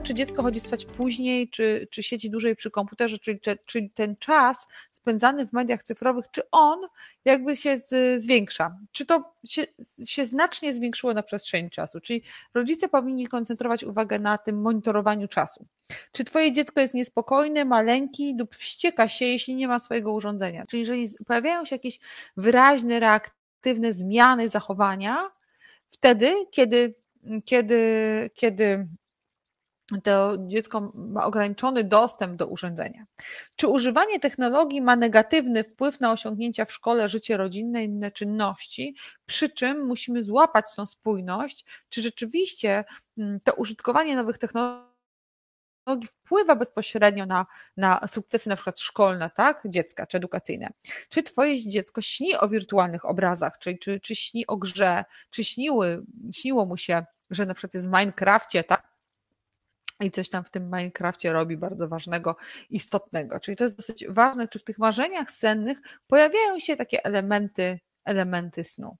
czy dziecko chodzi spać później, czy, czy siedzi dłużej przy komputerze, czyli, czyli ten czas spędzany w mediach cyfrowych, czy on jakby się z, zwiększa, czy to się, się znacznie zwiększyło na przestrzeni czasu, czyli rodzice powinni koncentrować uwagę na tym monitorowaniu czasu. Czy twoje dziecko jest niespokojne, maleńki lub wścieka się, jeśli nie ma swojego urządzenia? Czyli jeżeli pojawiają się jakieś wyraźne, reaktywne zmiany zachowania, wtedy, kiedy, kiedy, kiedy to dziecko ma ograniczony dostęp do urządzenia. Czy używanie technologii ma negatywny wpływ na osiągnięcia w szkole, życie rodzinne i inne czynności, przy czym musimy złapać tą spójność, czy rzeczywiście mm, to użytkowanie nowych technologii wpływa bezpośrednio na, na sukcesy na przykład szkolne, tak, dziecka, czy edukacyjne. Czy twoje dziecko śni o wirtualnych obrazach, czy, czy, czy śni o grze, czy śniły, śniło mu się, że na przykład jest w Minecrafcie, tak, i coś tam w tym Minecrafcie robi bardzo ważnego, istotnego. Czyli to jest dosyć ważne, czy w tych marzeniach sennych pojawiają się takie elementy, elementy snu.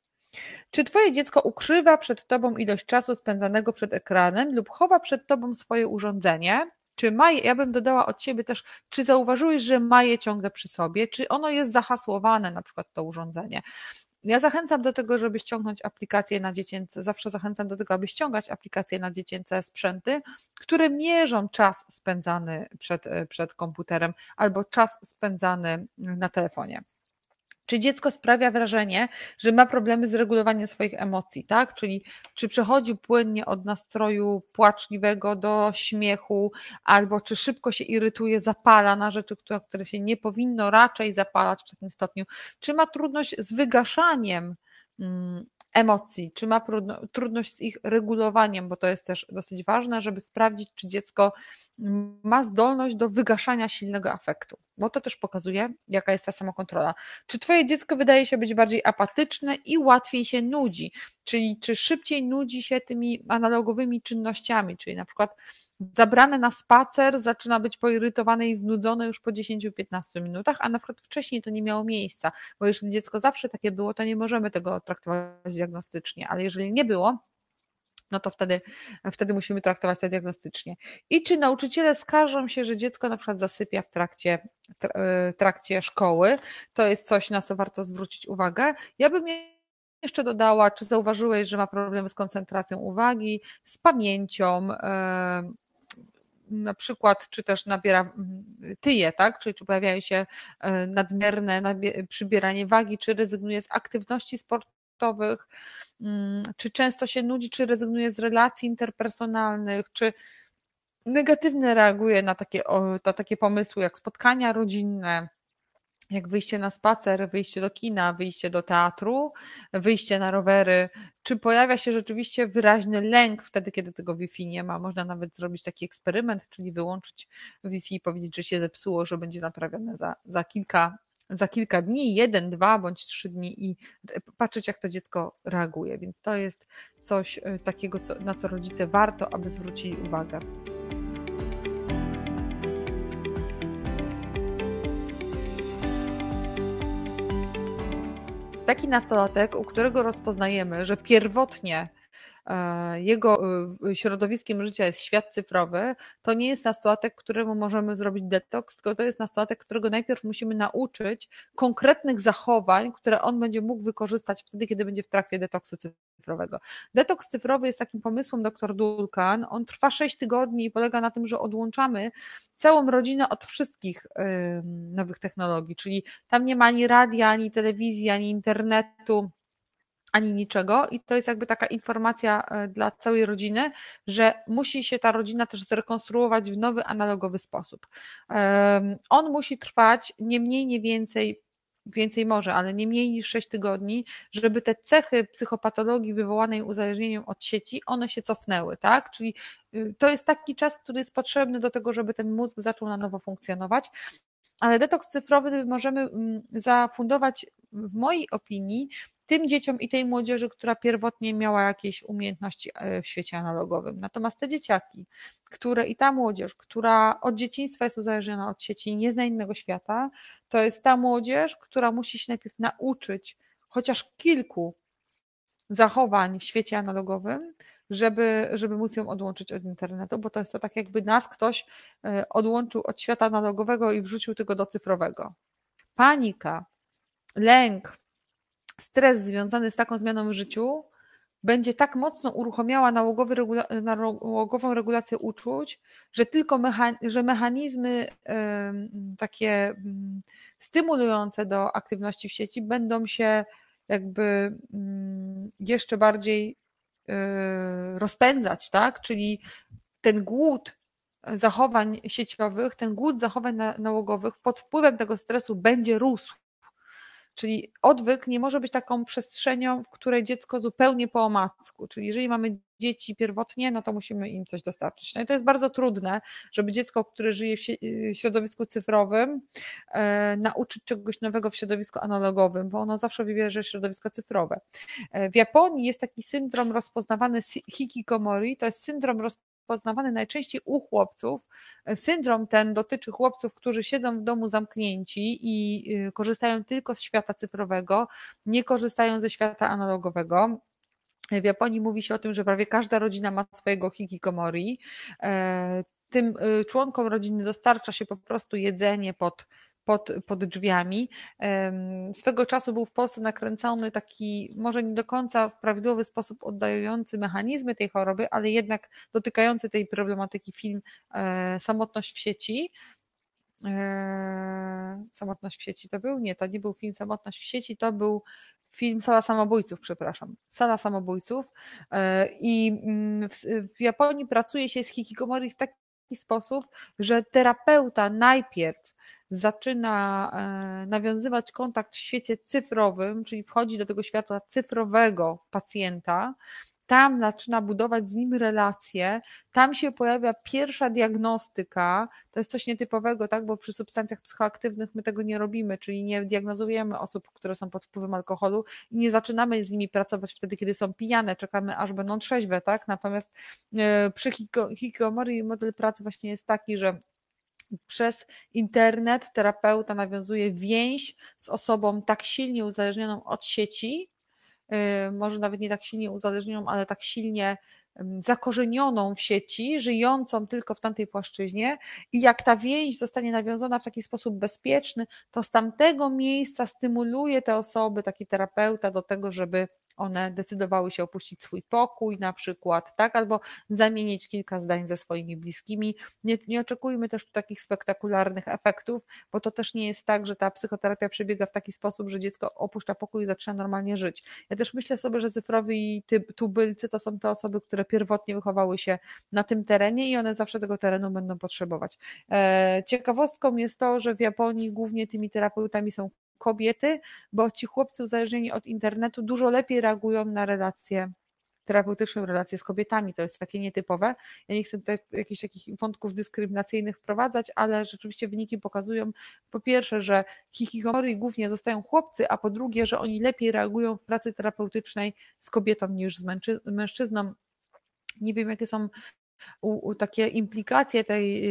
Czy twoje dziecko ukrywa przed tobą ilość czasu spędzanego przed ekranem lub chowa przed tobą swoje urządzenie? Czy ma je, ja bym dodała od siebie też, czy zauważyłeś, że ma je ciągle przy sobie, czy ono jest zahasłowane, na przykład to urządzenie. Ja zachęcam do tego, żeby ściągnąć aplikacje na dziecięce, zawsze zachęcam do tego, aby ściągać aplikacje na dziecięce sprzęty, które mierzą czas spędzany przed, przed komputerem albo czas spędzany na telefonie. Czy dziecko sprawia wrażenie, że ma problemy z regulowaniem swoich emocji, tak? Czyli czy przechodzi płynnie od nastroju płaczliwego do śmiechu, albo czy szybko się irytuje, zapala na rzeczy, które, które się nie powinno raczej zapalać w takim stopniu, czy ma trudność z wygaszaniem mm, emocji, czy ma trudność z ich regulowaniem, bo to jest też dosyć ważne, żeby sprawdzić, czy dziecko ma zdolność do wygaszania silnego afektu, bo to też pokazuje, jaka jest ta samokontrola. Czy Twoje dziecko wydaje się być bardziej apatyczne i łatwiej się nudzi, czyli czy szybciej nudzi się tymi analogowymi czynnościami, czyli na przykład zabrane na spacer zaczyna być poirytowane i znudzone już po 10-15 minutach, a na przykład wcześniej to nie miało miejsca, bo jeżeli dziecko zawsze takie było, to nie możemy tego traktować diagnostycznie, ale jeżeli nie było, no to wtedy, wtedy musimy traktować to diagnostycznie. I czy nauczyciele skarżą się, że dziecko na przykład zasypia w trakcie, e, trakcie szkoły? To jest coś, na co warto zwrócić uwagę. Ja bym jeszcze dodała, czy zauważyłeś, że ma problemy z koncentracją uwagi, z pamięcią, e, na przykład, czy też nabiera tyje, tak? Czyli czy pojawiają się e, nadmierne przybieranie wagi, czy rezygnuje z aktywności sportowych, mm, czy często się nudzi, czy rezygnuje z relacji interpersonalnych, czy negatywnie reaguje na takie, na takie pomysły jak spotkania rodzinne, jak wyjście na spacer, wyjście do kina, wyjście do teatru, wyjście na rowery, czy pojawia się rzeczywiście wyraźny lęk wtedy, kiedy tego Wi-Fi nie ma? Można nawet zrobić taki eksperyment, czyli wyłączyć Wi-Fi i powiedzieć, że się zepsuło, że będzie naprawione za, za kilka za kilka dni, jeden, dwa bądź trzy dni i patrzeć, jak to dziecko reaguje. Więc to jest coś e, takiego, na co rodzice warto, aby zwrócili uwagę. taki nastolatek, u którego rozpoznajemy, że pierwotnie jego e, środowiskiem życia jest świat cyfrowy, to nie jest nastolatek, któremu możemy zrobić detoks, tylko to jest nastolatek, którego najpierw musimy nauczyć konkretnych zachowań, które on będzie mógł wykorzystać wtedy, kiedy będzie w trakcie detoksu cyfrowego. Detoks cyfrowy jest takim pomysłem dr Dulkan. On trwa 6 tygodni i polega na tym, że odłączamy całą rodzinę od wszystkich nowych technologii, czyli tam nie ma ani radia, ani telewizji, ani internetu ani niczego i to jest jakby taka informacja e, dla całej rodziny, że musi się ta rodzina też zrekonstruować w nowy analogowy sposób. On musi trwać nie mniej, nie więcej więcej może, ale nie mniej niż 6 tygodni, żeby te cechy psychopatologii wywołanej uzależnieniem od sieci, one się cofnęły, tak? Czyli y, to jest taki czas, który jest potrzebny do tego, żeby ten mózg zaczął na nowo funkcjonować. Ale detoks cyfrowy możemy mm, zafundować, w mojej opinii, tym dzieciom i tej młodzieży, która pierwotnie miała jakieś umiejętności e, w świecie analogowym. Natomiast te dzieciaki, które i ta młodzież, która od dzieciństwa jest uzależniona od sieci i nie zna innego świata, to jest ta młodzież, która musi się najpierw nauczyć chociaż kilku zachowań w świecie analogowym, żeby, żeby móc ją odłączyć od internetu, bo to jest to tak jakby nas ktoś e, odłączył od świata analogowego i wrzucił tylko do cyfrowego. Panika, lęk, stres związany z taką zmianą w życiu będzie tak mocno uruchamiała nałogowy nałogową regulację uczuć, że tylko mecha że mechanizmy takie stymulujące do aktywności w sieci będą się jakby jeszcze bardziej e, rozpędzać, tak? Czyli ten głód zachowań sieciowych, ten głód zachowań nałogowych pod wpływem tego stresu będzie rósł. Czyli odwyk nie może być taką przestrzenią, w której dziecko zupełnie po omacku. Czyli jeżeli mamy dzieci pierwotnie, no to musimy im coś dostarczyć. No i to jest bardzo trudne, żeby dziecko, które żyje w środowisku cyfrowym, e, nauczyć czegoś nowego w środowisku analogowym, bo ono zawsze wybierze środowisko cyfrowe. E, w Japonii jest taki syndrom rozpoznawany hikikomori, to jest syndrom rozpoznawany poznawany najczęściej u chłopców. Syndrom ten dotyczy chłopców, którzy siedzą w domu zamknięci i y, korzystają tylko z świata cyfrowego, nie korzystają ze świata analogowego. W Japonii mówi się o tym, że prawie każda rodzina ma swojego hikikomori. E, tym członkom rodziny dostarcza się po prostu jedzenie pod pod, pod drzwiami. Swego czasu był w Polsce nakręcony taki, może nie do końca w prawidłowy sposób oddający mechanizmy tej choroby, ale jednak dotykający tej problematyki film e, Samotność w sieci. E, Samotność w sieci to był? Nie, to nie był film Samotność w sieci, to był film Sala Samobójców, przepraszam. Sala Samobójców. E, I mm, w Japonii pracuje się z hikikomori w taki sposób, że terapeuta najpierw zaczyna e, nawiązywać kontakt w świecie cyfrowym, czyli wchodzi do tego świata cyfrowego pacjenta, tam zaczyna budować z nim relacje, tam się pojawia pierwsza diagnostyka, to jest coś nietypowego, tak, bo przy substancjach psychoaktywnych my tego nie robimy, czyli nie diagnozujemy osób, które są pod wpływem alkoholu i nie zaczynamy z nimi pracować wtedy, kiedy są pijane, czekamy aż będą trzeźwe, tak, natomiast e, przy hikikomori model pracy właśnie jest taki, że przez internet terapeuta nawiązuje więź z osobą tak silnie uzależnioną od sieci, y, może nawet nie tak silnie uzależnioną, ale tak silnie zakorzenioną w sieci, żyjącą tylko w tamtej płaszczyźnie. I jak ta więź zostanie nawiązana w taki sposób bezpieczny, to z tamtego miejsca stymuluje te osoby, taki terapeuta do tego, żeby one decydowały się opuścić swój pokój na przykład, tak, albo zamienić kilka zdań ze swoimi bliskimi. Nie, nie oczekujmy też takich spektakularnych efektów, bo to też nie jest tak, że ta psychoterapia przebiega w taki sposób, że dziecko opuszcza pokój i zaczyna normalnie żyć. Ja też myślę sobie, że cyfrowi tubylcy to są te osoby, które pierwotnie wychowały się na tym terenie i one zawsze tego terenu będą potrzebować. E, ciekawostką jest to, że w Japonii głównie tymi terapeutami są kobiety, bo ci chłopcy uzależnieni od internetu dużo lepiej reagują na relacje terapeutyczną relacje z kobietami. To jest takie nietypowe. Ja nie chcę tutaj jakichś takich wątków dyskryminacyjnych wprowadzać, ale rzeczywiście wyniki pokazują po pierwsze, że hikikomori głównie zostają chłopcy, a po drugie, że oni lepiej reagują w pracy terapeutycznej z kobietą niż z mężczyzną. Nie wiem, jakie są u, u takie implikacje tej,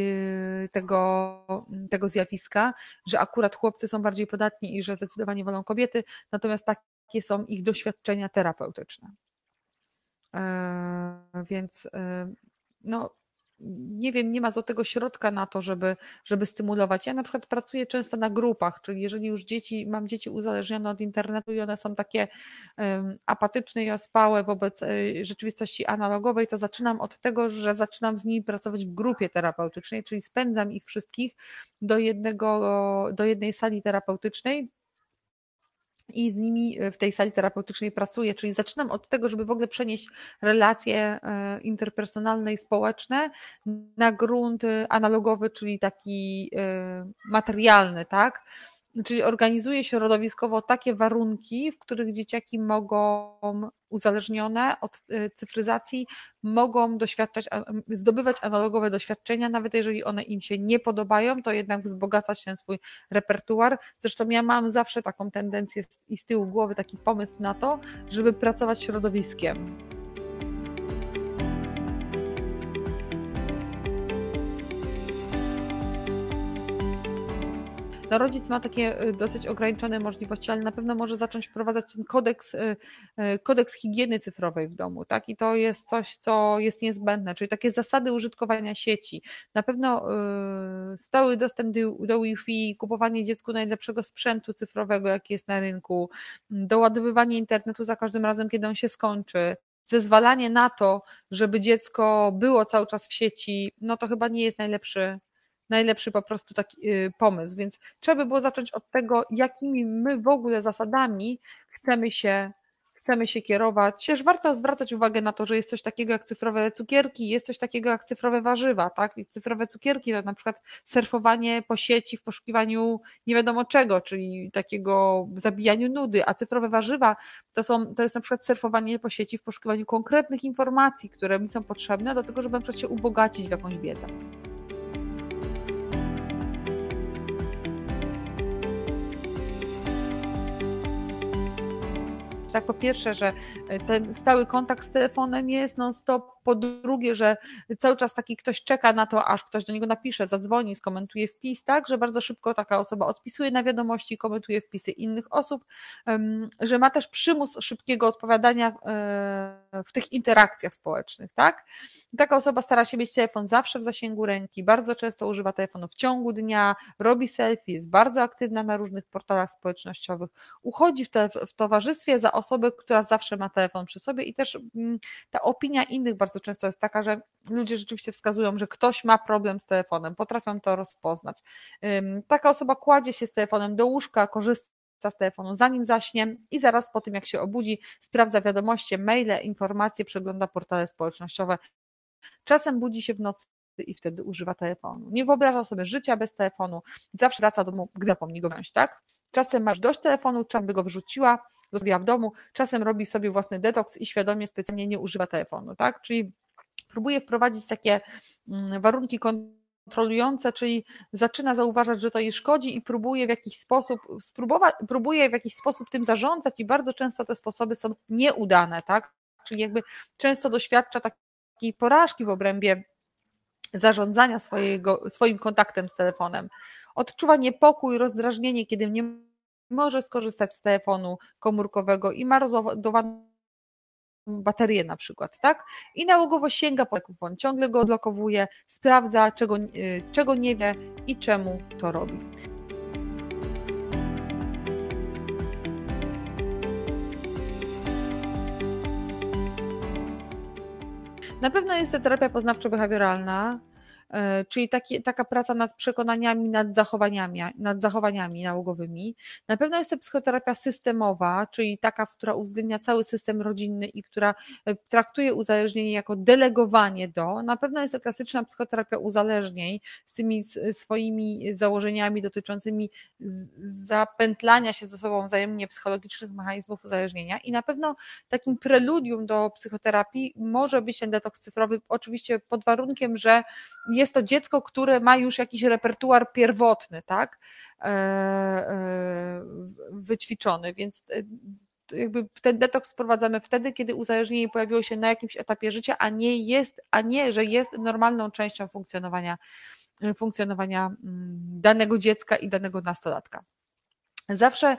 y, tego, tego zjawiska, że akurat chłopcy są bardziej podatni i że zdecydowanie wolą kobiety, natomiast takie są ich doświadczenia terapeutyczne. E, więc e, no, nie wiem, nie ma złotego środka na to, żeby, żeby stymulować. Ja na przykład pracuję często na grupach, czyli jeżeli już dzieci, mam dzieci uzależnione od internetu i one są takie apatyczne i ospałe wobec e, rzeczywistości analogowej, to zaczynam od tego, że zaczynam z nimi pracować w grupie terapeutycznej, czyli spędzam ich wszystkich do jednego, do jednej sali terapeutycznej, i z nimi w tej sali terapeutycznej pracuję, czyli zaczynam od tego, żeby w ogóle przenieść relacje e, interpersonalne i społeczne na grunt analogowy, czyli taki e, materialny, tak? Czyli organizuje środowiskowo takie warunki, w których dzieciaki mogą, uzależnione od y, cyfryzacji, mogą doświadczać, zdobywać analogowe doświadczenia, nawet jeżeli one im się nie podobają, to jednak wzbogacać ten swój repertuar. Zresztą ja mam zawsze taką tendencję i z tyłu głowy taki pomysł na to, żeby pracować środowiskiem no rodzic ma takie y, dosyć ograniczone możliwości, ale na pewno może zacząć wprowadzać ten kodeks, y, y, kodeks higieny cyfrowej w domu, tak? I to jest coś, co jest niezbędne, czyli takie zasady użytkowania sieci. Na pewno stały dostęp do, Wi-Fi, kupowanie dziecku najlepszego sprzętu cyfrowego, jaki jest na rynku, doładowywanie internetu za każdym razem, kiedy on się skończy, zezwalanie na to, żeby dziecko było cały czas w sieci, no to chyba nie jest najlepszy, najlepszy po prostu taki y, pomysł. Więc trzeba by było zacząć od tego, jakimi my w ogóle zasadami chcemy się chcemy się kierować. Też warto zwracać uwagę na to, że jest coś takiego jak cyfrowe cukierki, jest coś takiego jak cyfrowe warzywa, tak? I cyfrowe cukierki to na przykład surfowanie po sieci w poszukiwaniu nie wiadomo czego, czyli takiego zabijaniu nudy, a cyfrowe warzywa to są, to jest na przykład surfowanie po sieci w poszukiwaniu konkretnych informacji, które mi są potrzebne do tego, żeby na przykład się ubogacić w jakąś wiedzę. Tak po pierwsze, że e, ten stały kontakt z telefonem jest non-stop, po drugie, że cały czas taki ktoś czeka na to, aż ktoś do niego napisze, zadzwoni, skomentuje wpis, tak, że bardzo szybko taka osoba odpisuje na wiadomości, komentuje wpisy innych osób, że ma też przymus szybkiego odpowiadania e, w tych interakcjach społecznych, tak. Taka osoba stara się mieć telefon zawsze w zasięgu ręki, bardzo często używa telefonu w ciągu dnia, robi selfie, jest bardzo aktywna na różnych portalach społecznościowych, uchodzi w, te, w towarzystwie za osobę, która zawsze ma telefon przy sobie i też mm, ta opinia innych bardzo często jest taka, że ludzie rzeczywiście wskazują, że ktoś ma problem z telefonem, potrafią to rozpoznać. Taka osoba kładzie się z telefonem do łóżka, korzysta z telefonu zanim zaśnie i zaraz po tym jak się obudzi sprawdza wiadomości, maile, informacje, przegląda portale społecznościowe. Czasem budzi się w nocy i wtedy używa telefonu. Nie wyobraża sobie życia bez telefonu, zawsze wraca do domu, gdy zapomni go wziąć, tak? Czasem masz dość telefonu, czasem by go wyrzuciła, zostawiła w domu, czasem robi sobie własny detoks i świadomie, specjalnie nie używa telefonu, tak? Czyli próbuje wprowadzić takie mm, warunki kontrolujące, czyli zaczyna zauważać, że to jej szkodzi i próbuje w jakiś sposób, spróbować, próbuje w jakiś sposób tym zarządzać i bardzo często te sposoby są nieudane, tak? Czyli jakby często doświadcza takiej porażki w obrębie zarządzania swojego, swoim kontaktem z telefonem. Odczuwa niepokój, rozdrażnienie, kiedy nie może skorzystać z telefonu komórkowego i ma rozładowaną baterię na przykład, tak? I nałogowo sięga po telefon, ciągle go odblokowuje, sprawdza, czego, y, czego nie wie i czemu to robi. Na pewno jest to terapia poznawczo-behawioralna, czyli taki, taka praca nad przekonaniami, nad zachowaniami, nad zachowaniami nałogowymi. Na pewno jest to psychoterapia systemowa, czyli taka, która uwzględnia cały system rodzinny i która e, traktuje uzależnienie jako delegowanie do. Na pewno jest to klasyczna psychoterapia uzależnień z tymi swoimi założeniami dotyczącymi zapętlania się ze sobą wzajemnie psychologicznych mechanizmów uzależnienia i na pewno takim preludium do psychoterapii może być ten detoks cyfrowy, oczywiście pod warunkiem, że jest to dziecko, które ma już jakiś repertuar pierwotny, tak, e, e, wyćwiczony, więc e, jakby ten detoks wprowadzamy wtedy, kiedy uzależnienie pojawiło się na jakimś etapie życia, a nie jest, a nie, że jest normalną częścią funkcjonowania, funkcjonowania mm, danego dziecka i danego nastolatka. Zawsze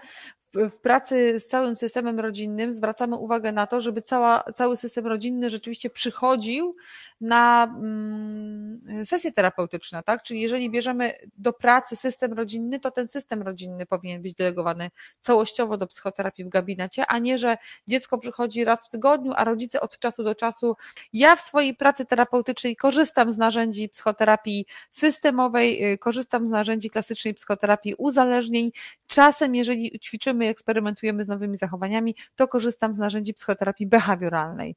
w pracy z całym systemem rodzinnym zwracamy uwagę na to, żeby cała, cały system rodzinny rzeczywiście przychodził na mm, sesje terapeutyczne, tak? Czyli jeżeli bierzemy do pracy system rodzinny, to ten system rodzinny powinien być delegowany całościowo do psychoterapii w gabinecie, a nie, że dziecko przychodzi raz w tygodniu, a rodzice od czasu do czasu. Ja w swojej pracy terapeutycznej korzystam z narzędzi psychoterapii systemowej, y, korzystam z narzędzi klasycznej psychoterapii uzależnień. Czasem, jeżeli ćwiczymy, eksperymentujemy z nowymi zachowaniami, to korzystam z narzędzi psychoterapii behawioralnej,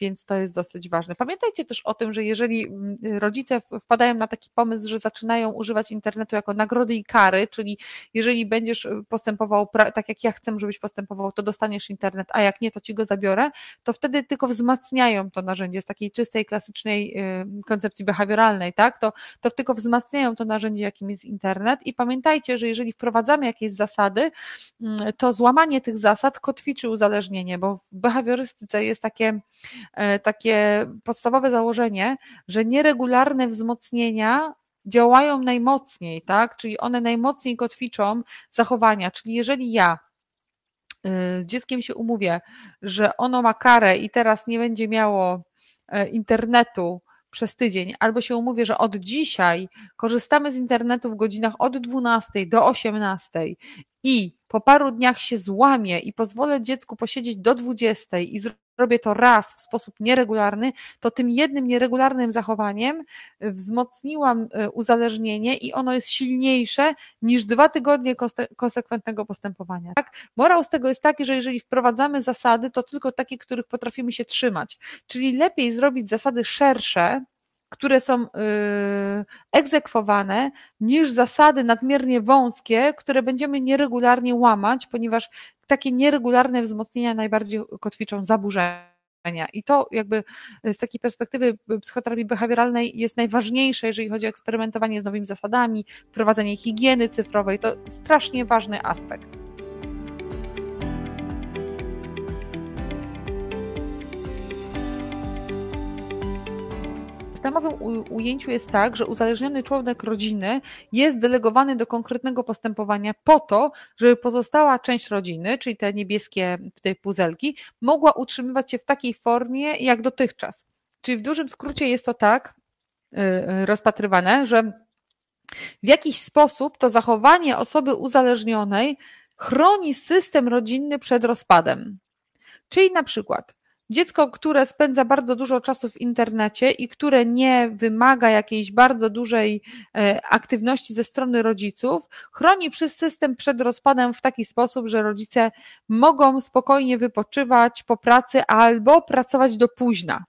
więc to jest dosyć ważne ważne. Pamiętajcie też o tym, że jeżeli mm, rodzice wpadają na taki pomysł, że zaczynają używać internetu jako nagrody i kary, czyli jeżeli będziesz postępował tak jak ja chcę, żebyś postępował, to dostaniesz internet, a jak nie, to ci go zabiorę, to wtedy tylko wzmacniają to narzędzie z takiej czystej, klasycznej koncepcji behawioralnej, tak? To, to tylko wzmacniają to narzędzie, jakim jest internet i pamiętajcie, że jeżeli wprowadzamy jakieś zasady, mm, to złamanie tych zasad kotwiczy uzależnienie, bo w behawiorystyce jest takie, e, takie podstawowe założenie, że nieregularne wzmocnienia działają najmocniej, tak? Czyli one najmocniej kotwiczą zachowania. Czyli jeżeli ja y, z dzieckiem się umówię, że ono ma karę i teraz nie będzie miało e, internetu przez tydzień, albo się umówię, że od dzisiaj korzystamy z internetu w godzinach od 12 do 18 i po paru dniach się złamię i pozwolę dziecku posiedzieć do 20 i robię to raz w sposób nieregularny, to tym jednym nieregularnym zachowaniem wzmocniłam e, uzależnienie i ono jest silniejsze niż dwa tygodnie konsekwentnego postępowania. Tak? Morał z tego jest taki, że jeżeli wprowadzamy zasady, to tylko takie, których potrafimy się trzymać. Czyli lepiej zrobić zasady szersze, które są y, egzekwowane, niż zasady nadmiernie wąskie, które będziemy nieregularnie łamać, ponieważ takie nieregularne wzmocnienia najbardziej kotwiczą zaburzenia. I to jakby z takiej perspektywy psychoterapii behawioralnej jest najważniejsze, jeżeli chodzi o eksperymentowanie z nowymi zasadami, wprowadzenie higieny cyfrowej. To strasznie ważny aspekt. Systemowym ujęciu jest tak, że uzależniony członek rodziny jest delegowany do konkretnego postępowania po to, żeby pozostała część rodziny, czyli te niebieskie tutaj puzelki, mogła utrzymywać się w takiej formie jak dotychczas. Czyli w dużym skrócie jest to tak y, y, rozpatrywane, że w jakiś sposób to zachowanie osoby uzależnionej chroni system rodzinny przed rozpadem. Czyli na przykład Dziecko, które spędza bardzo dużo czasu w internecie i które nie wymaga jakiejś bardzo dużej e, aktywności ze strony rodziców, chroni przez system przed rozpadem w taki sposób, że rodzice mogą spokojnie wypoczywać po pracy albo pracować do późna.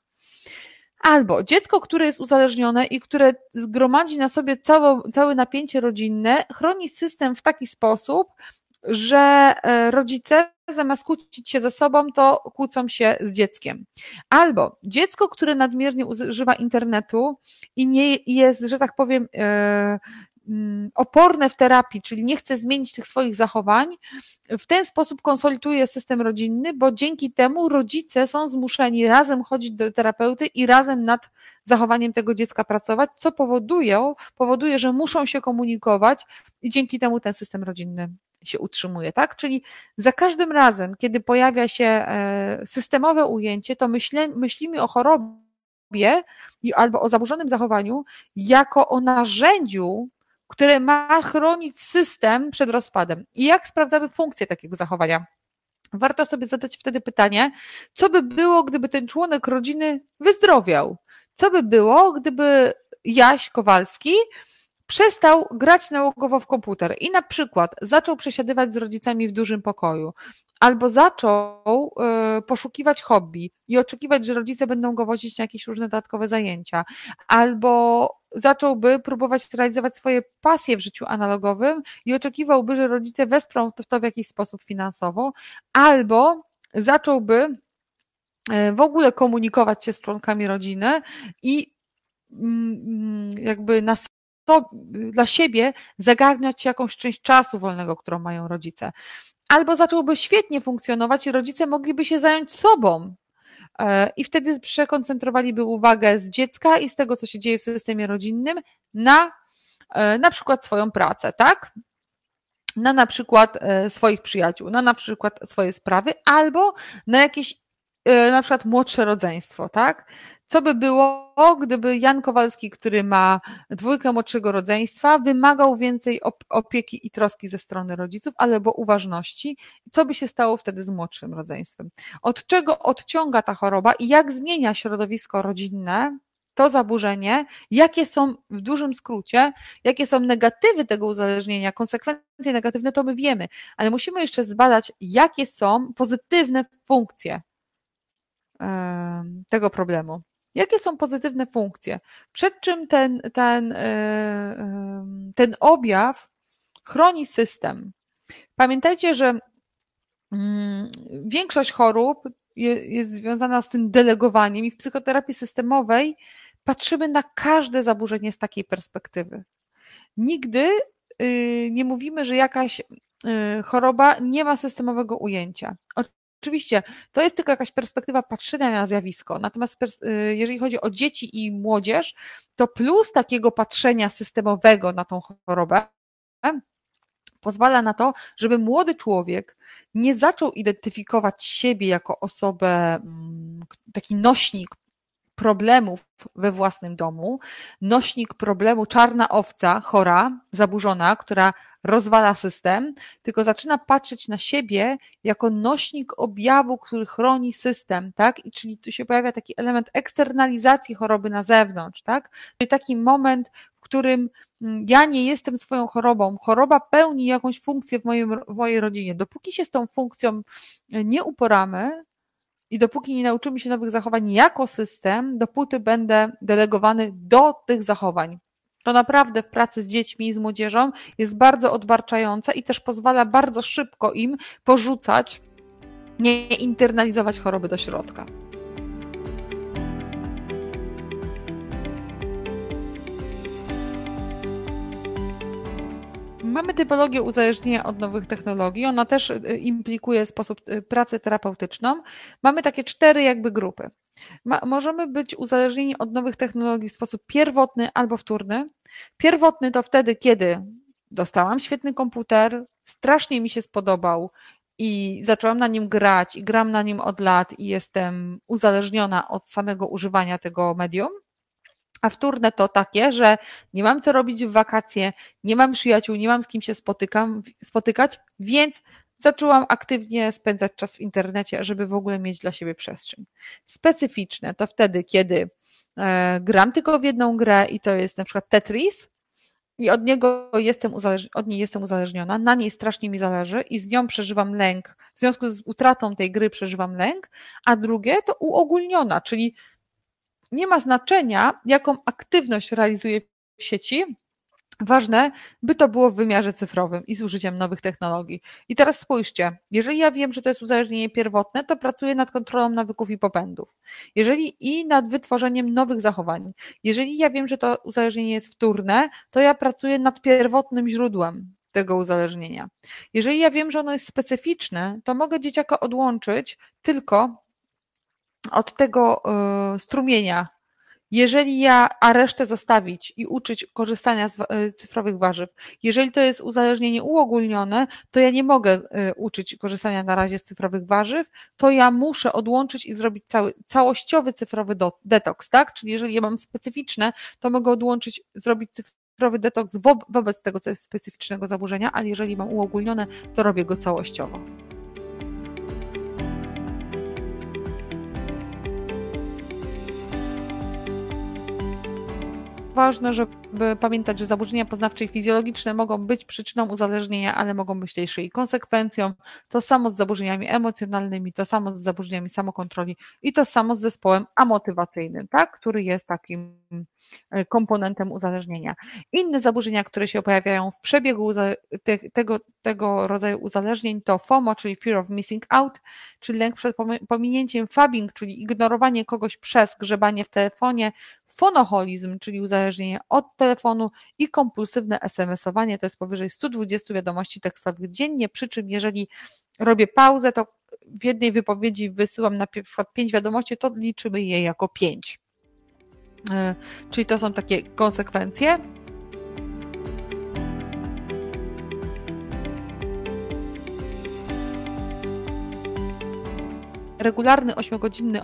Albo dziecko, które jest uzależnione i które zgromadzi na sobie całe, całe napięcie rodzinne, chroni system w taki sposób, że e, rodzice zamiast kłócić się ze sobą, to kłócą się z dzieckiem. Albo dziecko, które nadmiernie używa internetu i nie jest, że tak powiem, e, mm, oporne w terapii, czyli nie chce zmienić tych swoich zachowań, w ten sposób konsoliduje system rodzinny, bo dzięki temu rodzice są zmuszeni razem chodzić do terapeuty i razem nad zachowaniem tego dziecka pracować, co powoduje, powoduje, że muszą się komunikować i dzięki temu ten system rodzinny się utrzymuje, tak? Czyli za każdym razem, kiedy pojawia się e, systemowe ujęcie, to myślę, myślimy o chorobie albo o zaburzonym zachowaniu jako o narzędziu, które ma chronić system przed rozpadem. I jak sprawdzamy funkcję takiego zachowania? Warto sobie zadać wtedy pytanie, co by było, gdyby ten członek rodziny wyzdrowiał? Co by było, gdyby Jaś Kowalski przestał grać nałogowo w komputer i na przykład zaczął przesiadywać z rodzicami w dużym pokoju, albo zaczął y, poszukiwać hobby i oczekiwać, że rodzice będą go wozić na jakieś różne dodatkowe zajęcia, albo zacząłby próbować realizować swoje pasje w życiu analogowym i oczekiwałby, że rodzice wesprą to w jakiś sposób finansowo, albo zacząłby y, w ogóle komunikować się z członkami rodziny i mm, mm, jakby na to dla siebie zagarniać jakąś część czasu wolnego, którą mają rodzice. Albo zacząłby świetnie funkcjonować i rodzice mogliby się zająć sobą. E, I wtedy przekoncentrowaliby uwagę z dziecka i z tego, co się dzieje w systemie rodzinnym, na e, na przykład swoją pracę, tak? Na na przykład e, swoich przyjaciół, na na przykład swoje sprawy, albo na jakieś na przykład młodsze rodzeństwo, tak? Co by było, gdyby Jan Kowalski, który ma dwójkę młodszego rodzeństwa, wymagał więcej opieki i troski ze strony rodziców, albo uważności? Co by się stało wtedy z młodszym rodzeństwem? Od czego odciąga ta choroba i jak zmienia środowisko rodzinne to zaburzenie, jakie są w dużym skrócie, jakie są negatywy tego uzależnienia, konsekwencje negatywne, to my wiemy, ale musimy jeszcze zbadać, jakie są pozytywne funkcje tego problemu. Jakie są pozytywne funkcje? Przed czym ten, ten, e, e, ten objaw chroni system? Pamiętajcie, że mm, większość chorób jest związana z tym delegowaniem i w psychoterapii systemowej patrzymy na każde zaburzenie z takiej perspektywy. Nigdy y, nie mówimy, że jakaś y, choroba nie ma systemowego ujęcia. Oczywiście, to jest tylko jakaś perspektywa patrzenia na zjawisko. Natomiast y, jeżeli chodzi o dzieci i młodzież, to plus takiego patrzenia systemowego na tą chorobę pozwala na to, żeby młody człowiek nie zaczął identyfikować siebie jako osobę, mm, taki nośnik problemów we własnym domu, nośnik problemu czarna owca, chora, zaburzona, która rozwala system, tylko zaczyna patrzeć na siebie jako nośnik objawu, który chroni system, tak? I czyli tu się pojawia taki element eksternalizacji choroby na zewnątrz, tak? Czyli taki moment, w którym mm, ja nie jestem swoją chorobą, choroba pełni jakąś funkcję w, moim, w mojej rodzinie. Dopóki się z tą funkcją nie uporamy, i dopóki nie nauczymy się nowych zachowań jako system, dopóty będę delegowany do tych zachowań. To naprawdę w pracy z dziećmi i z młodzieżą jest bardzo odbarczające i też pozwala bardzo szybko im porzucać, nie internalizować choroby do środka. Mamy typologię uzależnienia od nowych technologii. Ona też y, implikuje sposób y, pracy terapeutyczną. Mamy takie cztery jakby grupy. Ma, możemy być uzależnieni od nowych technologii w sposób pierwotny albo wtórny. Pierwotny to wtedy, kiedy dostałam świetny komputer, strasznie mi się spodobał i zaczęłam na nim grać i gram na nim od lat i jestem uzależniona od samego używania tego medium. A wtórne to takie, że nie mam co robić w wakacje, nie mam przyjaciół, nie mam z kim się spotykam, spotykać, więc zaczęłam aktywnie spędzać czas w internecie, żeby w ogóle mieć dla siebie przestrzeń. Specyficzne to wtedy, kiedy e, gram tylko w jedną grę i to jest na przykład Tetris i od niego jestem od niej jestem uzależniona, na niej strasznie mi zależy i z nią przeżywam lęk. W związku z utratą tej gry przeżywam lęk, a drugie to uogólniona, czyli nie ma znaczenia, jaką aktywność realizuje w sieci. Ważne, by to było w wymiarze cyfrowym i z użyciem nowych technologii. I teraz spójrzcie, jeżeli ja wiem, że to jest uzależnienie pierwotne, to pracuję nad kontrolą nawyków i popędów. Jeżeli i nad wytworzeniem nowych zachowań. Jeżeli ja wiem, że to uzależnienie jest wtórne, to ja pracuję nad pierwotnym źródłem tego uzależnienia. Jeżeli ja wiem, że ono jest specyficzne, to mogę dzieciaka odłączyć tylko od tego e, strumienia. Jeżeli ja, a resztę zostawić i uczyć korzystania z e, cyfrowych warzyw, jeżeli to jest uzależnienie uogólnione, to ja nie mogę e, uczyć korzystania na razie z cyfrowych warzyw, to ja muszę odłączyć i zrobić cały, całościowy cyfrowy do, detoks, tak? Czyli jeżeli ja mam specyficzne, to mogę odłączyć, zrobić cyfrowy detoks wo, wobec tego specyficznego zaburzenia, ale jeżeli mam uogólnione, to robię go całościowo. Ważne, żeby pamiętać, że zaburzenia poznawcze i fizjologiczne mogą być przyczyną uzależnienia, ale mogą być też i konsekwencją. To samo z zaburzeniami emocjonalnymi, to samo z zaburzeniami samokontroli i to samo z zespołem amotywacyjnym, tak? który jest takim e, komponentem uzależnienia. Inne zaburzenia, które się pojawiają w przebiegu tego, tego rodzaju uzależnień to FOMO, czyli Fear of Missing Out, czyli lęk przed pominięciem, fabbing, czyli ignorowanie kogoś przez grzebanie w telefonie, fonoholizm, czyli uzależnienie od telefonu i kompulsywne SMS-owanie, to jest powyżej 120 wiadomości tekstowych dziennie, przy czym jeżeli robię pauzę, to w jednej wypowiedzi wysyłam na przykład 5 wiadomości, to liczymy je jako 5. E, czyli to są takie konsekwencje. Regularny 8-godzinny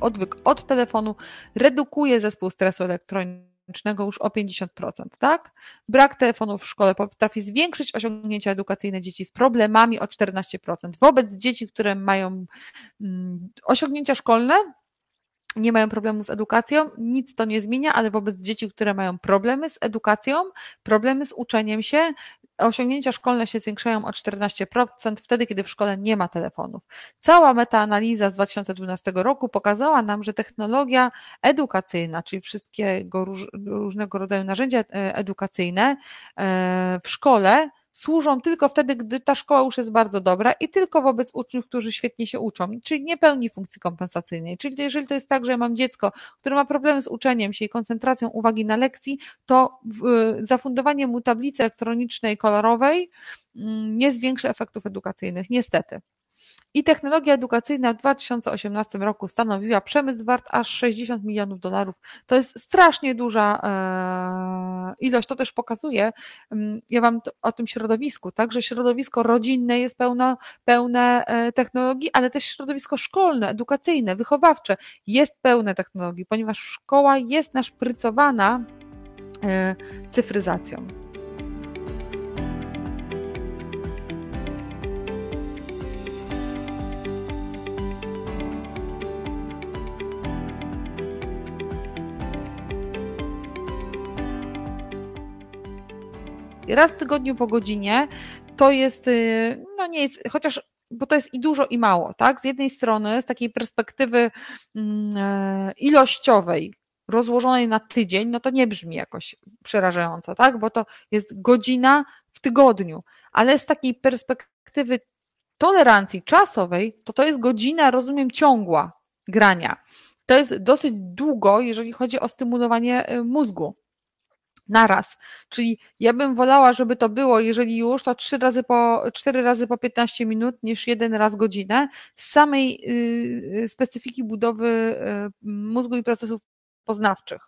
odwyk od telefonu redukuje zespół stresu elektronicznego już o 50%, tak? Brak telefonów w szkole potrafi zwiększyć osiągnięcia edukacyjne dzieci z problemami o 14%. Wobec dzieci, które mają mm, osiągnięcia szkolne, nie mają problemu z edukacją, nic to nie zmienia, ale wobec dzieci, które mają problemy z edukacją, problemy z uczeniem się, osiągnięcia szkolne się zwiększają o 14% wtedy, kiedy w szkole nie ma telefonów. Cała metaanaliza z 2012 roku pokazała nam, że technologia edukacyjna, czyli wszystkiego różnego rodzaju narzędzia e, edukacyjne e, w szkole służą tylko wtedy, gdy ta szkoła już jest bardzo dobra i tylko wobec uczniów, którzy świetnie się uczą, czyli nie pełni funkcji kompensacyjnej. Czyli jeżeli to jest tak, że ja mam dziecko, które ma problemy z uczeniem się i koncentracją uwagi na lekcji, to zafundowanie mu tablicy elektronicznej kolorowej mm, nie zwiększy efektów edukacyjnych, niestety. I technologia edukacyjna w 2018 roku stanowiła przemysł wart aż 60 milionów dolarów. To jest strasznie duża e, ilość. To też pokazuje, mm, ja wam o tym środowisku, tak, że środowisko rodzinne jest pełno, pełne e, technologii, ale też środowisko szkolne, edukacyjne, wychowawcze jest pełne technologii, ponieważ szkoła jest naszprycowana e, cyfryzacją. Raz w tygodniu po godzinie to jest, y, no nie jest, chociaż bo to jest i dużo, i mało, tak? Z jednej strony, z takiej perspektywy mm, e, ilościowej, rozłożonej na tydzień, no to nie brzmi jakoś przerażająco, tak? Bo to jest godzina w tygodniu, ale z takiej perspektywy tolerancji czasowej, to to jest godzina, rozumiem, ciągła grania. To jest dosyć długo, jeżeli chodzi o stymulowanie y, mózgu naraz. Czyli ja bym wolała, żeby to było, jeżeli już, to trzy razy po, cztery razy po 15 minut niż jeden raz godzinę z samej y, y, specyfiki budowy y, mózgu i procesów poznawczych.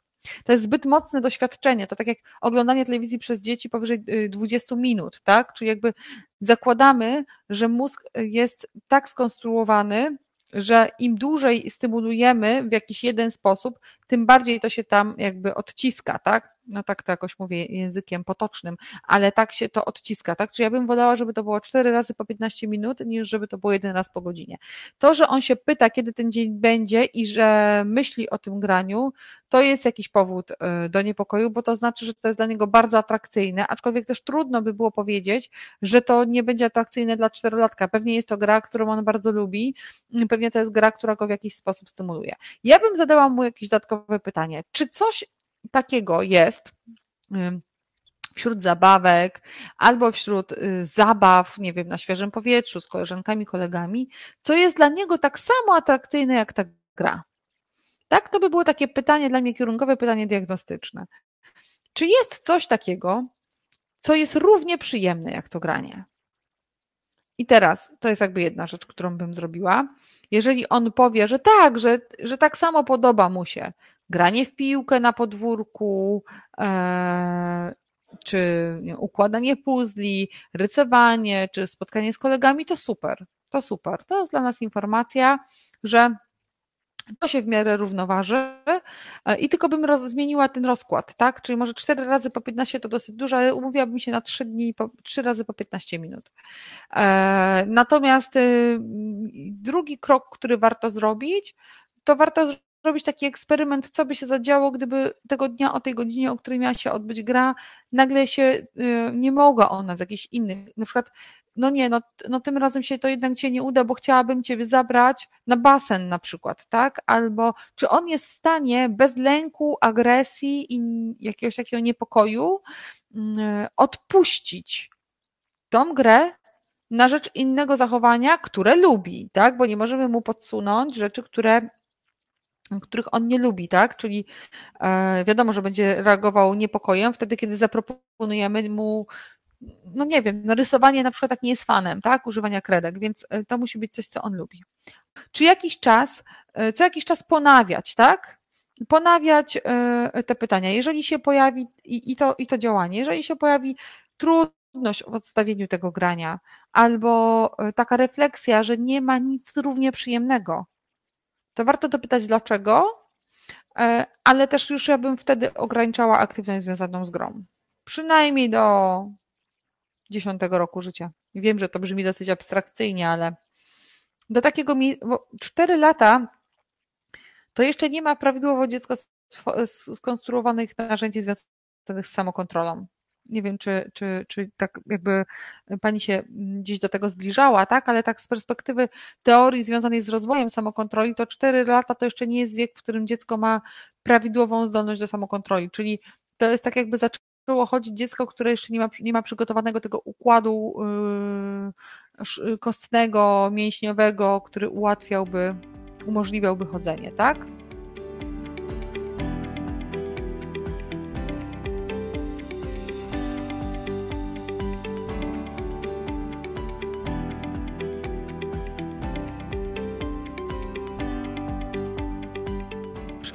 To jest zbyt mocne doświadczenie. To tak jak oglądanie telewizji przez dzieci powyżej 20 minut, tak? Czyli jakby zakładamy, że mózg jest tak skonstruowany, że im dłużej stymulujemy w jakiś jeden sposób, tym bardziej to się tam jakby odciska, tak? No tak to jakoś mówię językiem potocznym, ale tak się to odciska, tak? Czy ja bym wolała, żeby to było cztery razy po 15 minut, niż żeby to było jeden raz po godzinie. To, że on się pyta, kiedy ten dzień będzie i że myśli o tym graniu, to jest jakiś powód y, do niepokoju, bo to znaczy, że to jest dla niego bardzo atrakcyjne, aczkolwiek też trudno by było powiedzieć, że to nie będzie atrakcyjne dla czterolatka. Pewnie jest to gra, którą on bardzo lubi, pewnie to jest gra, która go w jakiś sposób stymuluje. Ja bym zadała mu jakieś dodatkowe pytanie. Czy coś takiego jest wśród zabawek albo wśród y, zabaw, nie wiem, na świeżym powietrzu z koleżankami, kolegami, co jest dla niego tak samo atrakcyjne jak ta gra. Tak, to by było takie pytanie dla mnie kierunkowe, pytanie diagnostyczne. Czy jest coś takiego, co jest równie przyjemne jak to granie? I teraz to jest jakby jedna rzecz, którą bym zrobiła. Jeżeli on powie, że tak, że, że tak samo podoba mu się granie w piłkę na podwórku, e, czy układanie puzli, rysowanie, czy spotkanie z kolegami, to super. To super. To jest dla nas informacja, że to się w miarę równoważy e, i tylko bym roz, zmieniła ten rozkład, tak? Czyli może 4 razy po 15 to dosyć dużo, ale umówiłabym się na 3 dni, po, 3 razy po 15 minut. E, natomiast y, drugi krok, który warto zrobić, to warto robić taki eksperyment, co by się zadziało, gdyby tego dnia o tej godzinie, o której miała się odbyć gra, nagle się y, nie mogła ona z jakichś innych, na przykład no nie, no, no tym razem się to jednak cię nie uda, bo chciałabym ciebie zabrać na basen na przykład, tak? Albo czy on jest w stanie bez lęku, agresji i jakiegoś takiego niepokoju mm, odpuścić tą grę na rzecz innego zachowania, które lubi, tak? Bo nie możemy mu podsunąć rzeczy, które których on nie lubi, tak? Czyli e, wiadomo, że będzie reagował niepokojem wtedy, kiedy zaproponujemy mu no nie wiem, narysowanie na przykład tak nie jest fanem, tak, używania kredek, więc e, to musi być coś, co on lubi. Czy jakiś czas, e, co jakiś czas ponawiać, tak? Ponawiać te pytania. Jeżeli się pojawi i, to, i to działanie, jeżeli się pojawi trudność w odstawieniu tego grania, albo taka refleksja, że nie ma nic równie przyjemnego, to warto dopytać dlaczego, e, ale też już ja bym wtedy ograniczała aktywność związaną z grą. Przynajmniej do dziesiątego roku życia. Wiem, że to brzmi dosyć abstrakcyjnie, ale do takiego, bo cztery lata to jeszcze nie ma prawidłowo dziecko skonstruowanych narzędzi związanych z samokontrolą nie wiem, czy, czy, czy tak jakby pani się gdzieś do tego zbliżała, tak, ale tak z perspektywy teorii związanej z rozwojem samokontroli, to 4 lata to jeszcze nie jest wiek, w którym dziecko ma prawidłową zdolność do samokontroli, czyli to jest tak jakby zaczęło chodzić dziecko, które jeszcze nie ma, nie ma przygotowanego tego układu yy, kostnego, mięśniowego, który ułatwiałby, umożliwiałby chodzenie, tak?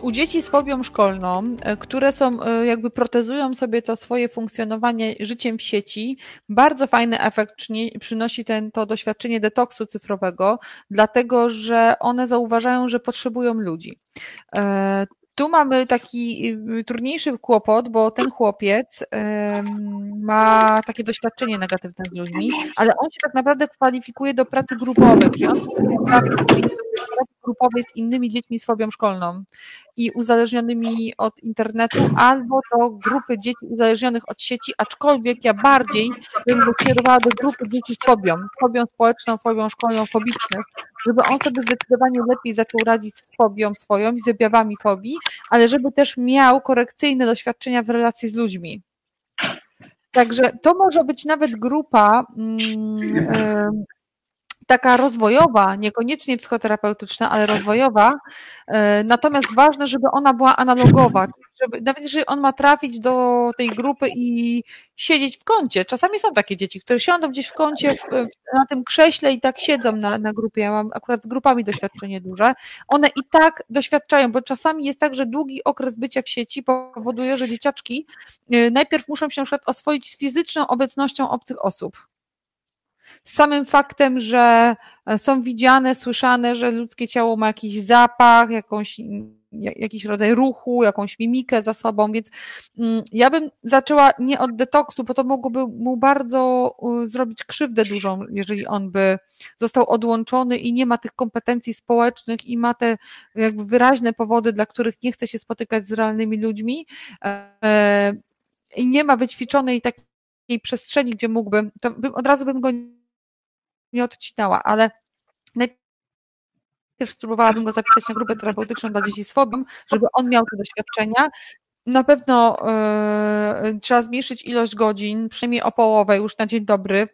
U dzieci z fobią szkolną, e, które są, e, jakby protezują sobie to swoje funkcjonowanie życiem w sieci, bardzo fajny efekt przynosi ten, to doświadczenie detoksu cyfrowego, dlatego że one zauważają, że potrzebują ludzi. E, tu mamy taki trudniejszy kłopot, bo ten chłopiec ma takie doświadczenie negatywne z ludźmi, ale on się tak naprawdę kwalifikuje do pracy grupowej, on grupowej z innymi dziećmi z fobią szkolną i uzależnionymi od internetu, albo do grupy dzieci uzależnionych od sieci, aczkolwiek ja bardziej bym go skierowała do grupy dzieci z fobią, z fobią społeczną, fobią szkolną, fobicznych, żeby on sobie zdecydowanie lepiej zaczął radzić z fobią swoją i z objawami fobii, ale żeby też miał korekcyjne doświadczenia w relacji z ludźmi. Także to może być nawet grupa mm, taka rozwojowa, niekoniecznie psychoterapeutyczna, ale rozwojowa, e, natomiast ważne, żeby ona była analogowa, żeby, nawet jeżeli on ma trafić do tej grupy i siedzieć w kącie, czasami są takie dzieci, które siądą gdzieś w kącie na tym krześle i tak siedzą na, na grupie, ja mam akurat z grupami doświadczenie duże, one i tak doświadczają, bo czasami jest tak, że długi okres bycia w sieci powoduje, że dzieciaczki e, najpierw muszą się na przykład oswoić z fizyczną obecnością obcych osób samym faktem, że e, są widziane, słyszane, że ludzkie ciało ma jakiś zapach, jakąś, jakiś rodzaj ruchu, jakąś mimikę za sobą, więc mm, ja bym zaczęła nie od detoksu, bo to mogłoby mu bardzo zrobić krzywdę dużą, jeżeli on by został odłączony i nie ma tych kompetencji społecznych i ma te jakby wyraźne powody, dla których nie chce się spotykać z realnymi ludźmi e, i nie ma wyćwiczonej takiej przestrzeni, gdzie mógłbym, to bym, od razu bym go nie odcinała, ale najpierw spróbowałabym go zapisać na grupę terapeutyczną dla dzieci z fobią, żeby on miał te doświadczenia. Na pewno yy, trzeba zmniejszyć ilość godzin, przynajmniej o połowę już na dzień dobry,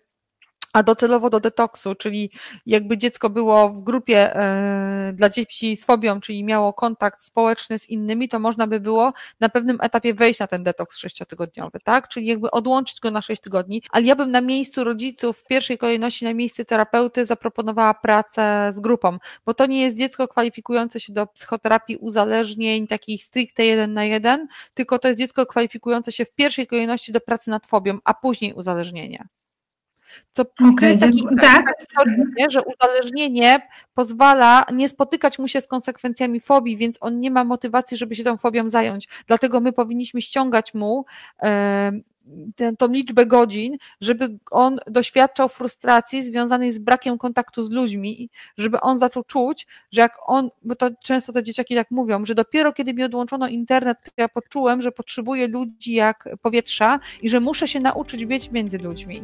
a docelowo do detoksu, czyli jakby dziecko było w grupie e, dla dzieci z fobią, czyli miało kontakt społeczny z innymi, to można by było na pewnym etapie wejść na ten detoks sześciotygodniowy, tak? Czyli jakby odłączyć go na sześć tygodni, ale ja bym na miejscu rodziców w pierwszej kolejności na miejsce terapeuty zaproponowała pracę z grupą, bo to nie jest dziecko kwalifikujące się do psychoterapii uzależnień, takich stricte jeden na jeden, tylko to jest dziecko kwalifikujące się w pierwszej kolejności do pracy nad fobią, a później uzależnienie. Co, okay, to jest taki, tak? nie, że uzależnienie pozwala nie spotykać mu się z konsekwencjami fobii, więc on nie ma motywacji, żeby się tą fobią zająć. Dlatego my powinniśmy ściągać mu e, tę, tą liczbę godzin, żeby on doświadczał frustracji związanej z brakiem kontaktu z ludźmi, żeby on zaczął czuć, że jak on, bo to często te dzieciaki tak mówią, że dopiero kiedy mi odłączono internet, to ja poczułem, że potrzebuję ludzi jak powietrza i że muszę się nauczyć być między ludźmi.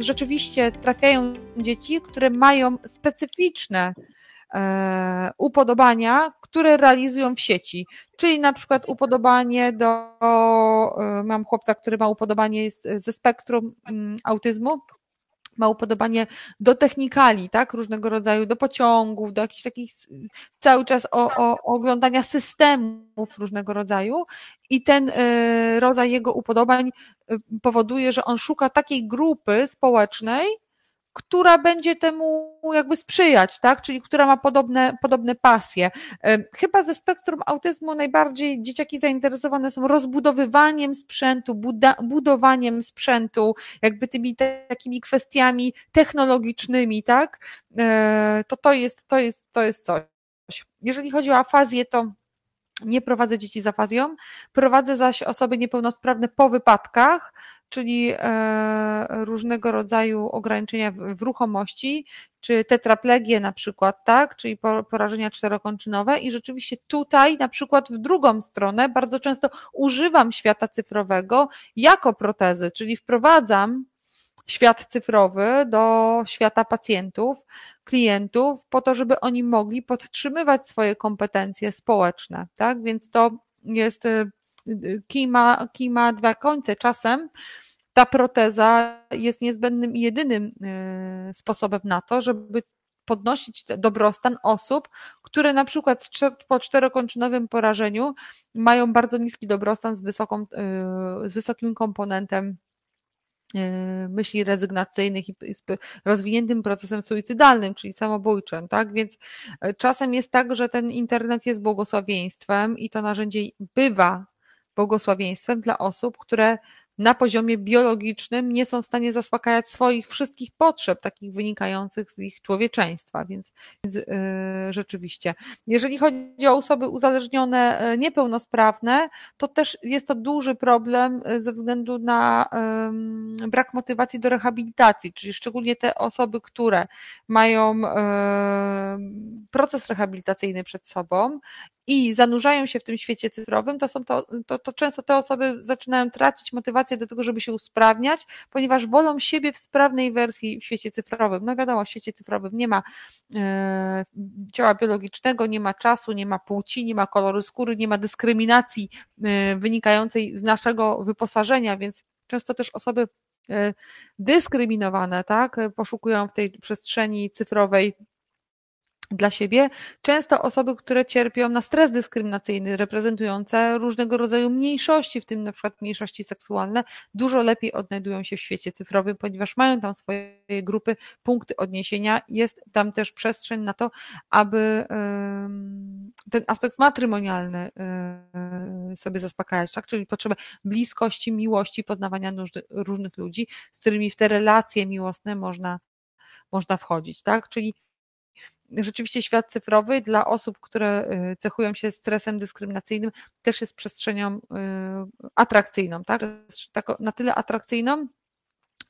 Rzeczywiście trafiają dzieci, które mają specyficzne e, upodobania, które realizują w sieci. Czyli na przykład upodobanie do, e, mam chłopca, który ma upodobanie ze spektrum mm, autyzmu, ma upodobanie do technikali, tak, różnego rodzaju, do pociągów, do jakichś takich cały czas o, o, oglądania systemów różnego rodzaju. I ten y, rodzaj jego upodobań y, powoduje, że on szuka takiej grupy społecznej, która będzie temu jakby sprzyjać, tak? Czyli która ma podobne, podobne pasje. Chyba ze spektrum autyzmu najbardziej dzieciaki zainteresowane są rozbudowywaniem sprzętu, buda, budowaniem sprzętu, jakby tymi takimi kwestiami technologicznymi, tak? E, to to jest, to jest, to jest coś. Jeżeli chodzi o afazję, to nie prowadzę dzieci z afazją, prowadzę zaś osoby niepełnosprawne po wypadkach, czyli e, różnego rodzaju ograniczenia w ruchomości, czy tetraplegię na przykład, tak, czyli porażenia czterokończynowe i rzeczywiście tutaj na przykład w drugą stronę bardzo często używam świata cyfrowego jako protezy, czyli wprowadzam świat cyfrowy do świata pacjentów, klientów, po to, żeby oni mogli podtrzymywać swoje kompetencje społeczne, tak? Więc to jest y, kij ma, kij ma dwa końce. Czasem ta proteza jest niezbędnym i jedynym y, sposobem na to, żeby podnosić dobrostan osób, które na przykład po czterokończynowym porażeniu mają bardzo niski dobrostan z, wysoką, z wysokim komponentem E, myśli rezygnacyjnych i z rozwiniętym procesem suicydalnym, czyli samobójczym, tak? Więc e, czasem jest tak, że ten internet jest błogosławieństwem i to narzędzie bywa błogosławieństwem dla osób, które na poziomie biologicznym nie są w stanie zaspokajać swoich wszystkich potrzeb, takich wynikających z ich człowieczeństwa, więc, więc yy, rzeczywiście. Jeżeli chodzi o osoby uzależnione, yy, niepełnosprawne, to też jest to duży problem yy, ze względu na yy, brak motywacji do rehabilitacji, czyli szczególnie te osoby, które mają yy, proces rehabilitacyjny przed sobą i zanurzają się w tym świecie cyfrowym, to są to, to, to często te osoby zaczynają tracić motywację do tego, żeby się usprawniać, ponieważ wolą siebie w sprawnej wersji w świecie cyfrowym. No wiadomo, w świecie cyfrowym nie ma e, ciała biologicznego, nie ma czasu, nie ma płci, nie ma koloru skóry, nie ma dyskryminacji e, wynikającej z naszego wyposażenia, więc często też osoby e, dyskryminowane, tak, poszukują w tej przestrzeni cyfrowej dla siebie. Często osoby, które cierpią na stres dyskryminacyjny, reprezentujące różnego rodzaju mniejszości, w tym na przykład mniejszości seksualne, dużo lepiej odnajdują się w świecie cyfrowym, ponieważ mają tam swoje grupy, punkty odniesienia. Jest tam też przestrzeń na to, aby ten aspekt matrymonialny sobie zaspokajać, tak? czyli potrzebę bliskości, miłości, poznawania różnych ludzi, z którymi w te relacje miłosne można, można wchodzić, tak? Czyli rzeczywiście świat cyfrowy dla osób, które y, cechują się stresem dyskryminacyjnym, też jest przestrzenią y, atrakcyjną, tak? Na tyle atrakcyjną,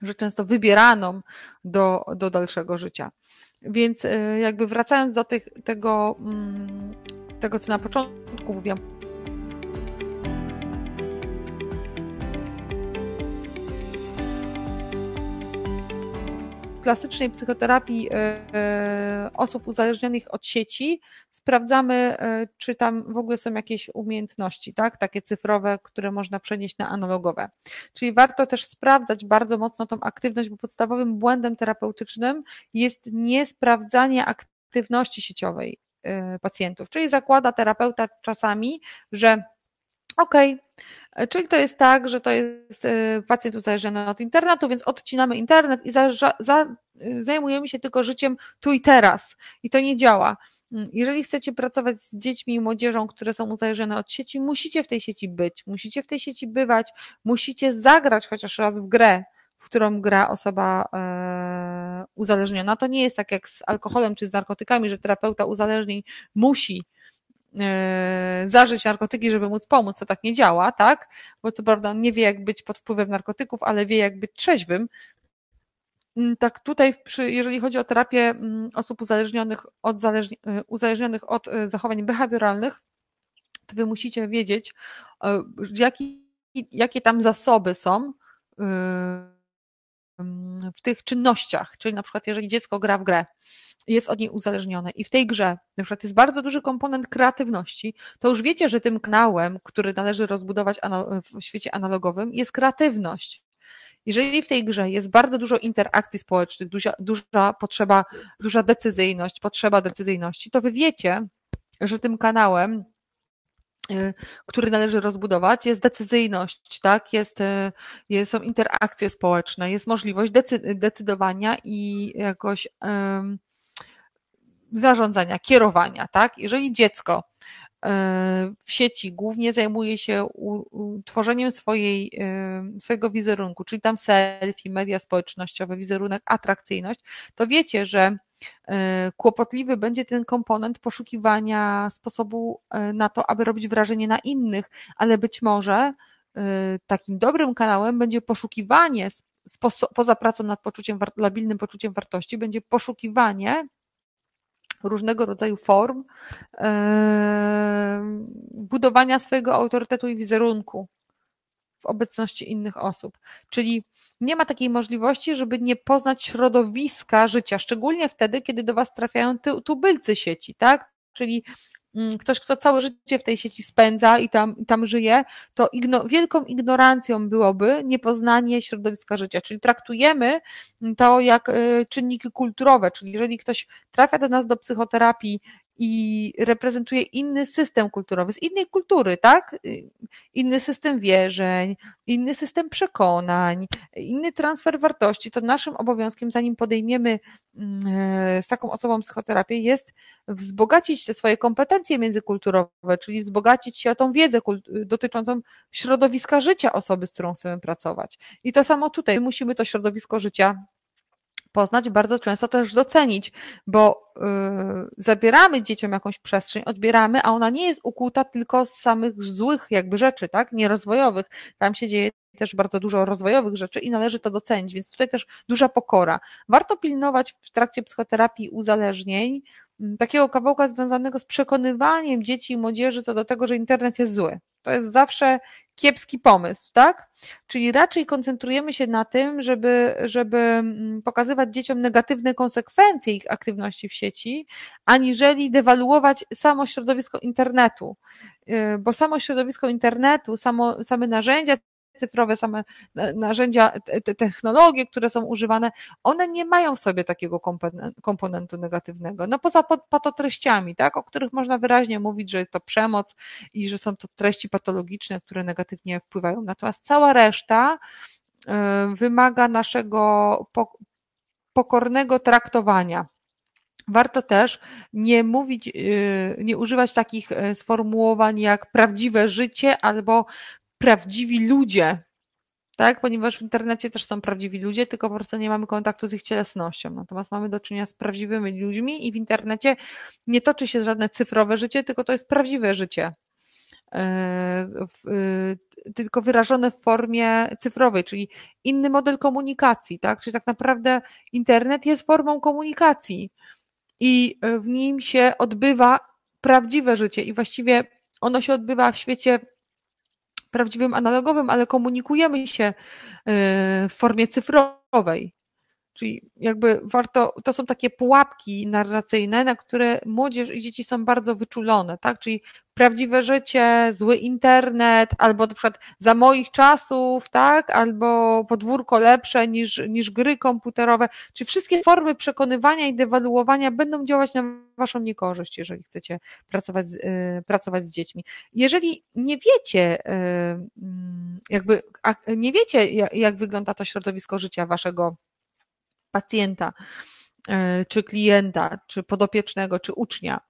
że często wybieraną do, do dalszego życia. Więc y, jakby wracając do tych, tego, mm, tego, co na początku mówiłam, klasycznej psychoterapii e, e, osób uzależnionych od sieci sprawdzamy, e, czy tam w ogóle są jakieś umiejętności, tak, takie cyfrowe, które można przenieść na analogowe. Czyli warto też sprawdzać bardzo mocno tą aktywność, bo podstawowym błędem terapeutycznym jest niesprawdzanie aktywności sieciowej pacjentów. Czyli zakłada terapeuta czasami, że okej, okay, E, czyli to jest tak, że to jest e, pacjent uzależniony od internetu, więc odcinamy internet i za, za, e, zajmujemy się tylko życiem tu i teraz. I to nie działa. Mm, jeżeli chcecie pracować z dziećmi i młodzieżą, które są uzależnione od sieci, musicie w tej sieci być, musicie w tej sieci bywać, musicie zagrać chociaż raz w grę, w którą gra osoba uzależniona. To nie jest tak jak z alkoholem czy z narkotykami, że terapeuta uzależnień musi zażyć narkotyki, żeby móc pomóc, to tak nie działa, tak? Bo co prawda on nie wie, jak być pod wpływem narkotyków, ale wie, jak być trzeźwym. Mm, tak tutaj, jeżeli chodzi o terapię mm, osób uzależnionych od, e, uzależnionych od e, zachowań behawioralnych, to wy musicie wiedzieć, jaki, jakie tam zasoby są w tych czynnościach, czyli na przykład jeżeli dziecko gra w grę, jest od niej uzależnione i w tej grze na przykład jest bardzo duży komponent kreatywności, to już wiecie, że tym kanałem, który należy rozbudować w świecie analogowym jest kreatywność. Jeżeli w tej grze jest bardzo dużo interakcji społecznych, duża, duża potrzeba, duża decyzyjność, potrzeba decyzyjności, to wy wiecie, że tym kanałem który należy rozbudować, jest decyzyjność, tak? jest, y, jest, są interakcje społeczne, jest możliwość decydowania i jakoś um, zarządzania, kierowania, tak? Jeżeli dziecko e, w sieci głównie zajmuje się tworzeniem swojej, e, swojego wizerunku, czyli tam selfie, media społecznościowe, wizerunek, atrakcyjność, to wiecie, że kłopotliwy będzie ten komponent poszukiwania sposobu na to, aby robić wrażenie na innych, ale być może takim dobrym kanałem będzie poszukiwanie poza pracą nad poczuciem, labilnym poczuciem wartości, będzie poszukiwanie różnego rodzaju form budowania swojego autorytetu i wizerunku w obecności innych osób. Czyli nie ma takiej możliwości, żeby nie poznać środowiska życia, szczególnie wtedy, kiedy do Was trafiają tubylcy sieci, tak? Czyli mm, ktoś, kto całe życie w tej sieci spędza i tam, i tam żyje, to igno, wielką ignorancją byłoby niepoznanie środowiska życia, czyli traktujemy to jak y, czynniki kulturowe, czyli jeżeli ktoś trafia do nas do psychoterapii i reprezentuje inny system kulturowy, z innej kultury, tak? Inny system wierzeń, inny system przekonań, inny transfer wartości, to naszym obowiązkiem, zanim podejmiemy mm, z taką osobą psychoterapię, jest wzbogacić te swoje kompetencje międzykulturowe, czyli wzbogacić się o tą wiedzę dotyczącą środowiska życia osoby, z którą chcemy pracować. I to samo tutaj, musimy to środowisko życia poznać, bardzo często też docenić, bo yy, zabieramy dzieciom jakąś przestrzeń, odbieramy, a ona nie jest ukuta tylko z samych złych jakby rzeczy, tak, nierozwojowych. Tam się dzieje też bardzo dużo rozwojowych rzeczy i należy to docenić, więc tutaj też duża pokora. Warto pilnować w trakcie psychoterapii uzależnień takiego kawałka związanego z przekonywaniem dzieci i młodzieży co do tego, że internet jest zły. To jest zawsze kiepski pomysł, tak? Czyli raczej koncentrujemy się na tym, żeby, żeby mm, pokazywać dzieciom negatywne konsekwencje ich aktywności w sieci, aniżeli dewaluować samo środowisko internetu. Y, bo samo środowisko internetu, samo, same narzędzia cyfrowe, same narzędzia, te technologie, które są używane, one nie mają w sobie takiego komponentu negatywnego. No poza patotreściami, tak, o których można wyraźnie mówić, że jest to przemoc i że są to treści patologiczne, które negatywnie wpływają. Natomiast cała reszta y, wymaga naszego pokornego traktowania. Warto też nie mówić, y, nie używać takich y, sformułowań jak prawdziwe życie albo prawdziwi ludzie, tak? Ponieważ w internecie też są prawdziwi ludzie, tylko po prostu nie mamy kontaktu z ich cielesnością. Natomiast mamy do czynienia z prawdziwymi ludźmi i w internecie nie toczy się żadne cyfrowe życie, tylko to jest prawdziwe życie. E, e, tylko wyrażone w formie cyfrowej, czyli inny model komunikacji, tak? Czyli tak naprawdę internet jest formą komunikacji i w nim się odbywa prawdziwe życie i właściwie ono się odbywa w świecie prawdziwym analogowym, ale komunikujemy się y, w formie cyfrowej. Czyli jakby warto, to są takie pułapki narracyjne, na które młodzież i dzieci są bardzo wyczulone, tak? Czyli prawdziwe życie, zły internet, albo na przykład za moich czasów, tak? Albo podwórko lepsze niż, niż gry komputerowe. Czyli wszystkie formy przekonywania i dewaluowania będą działać na waszą niekorzyść, jeżeli chcecie pracować, y, pracować z dziećmi. Jeżeli nie wiecie, y, mm, jakby, nie wiecie, jak wygląda to środowisko życia waszego pacjenta, e, czy klienta, czy podopiecznego, czy ucznia,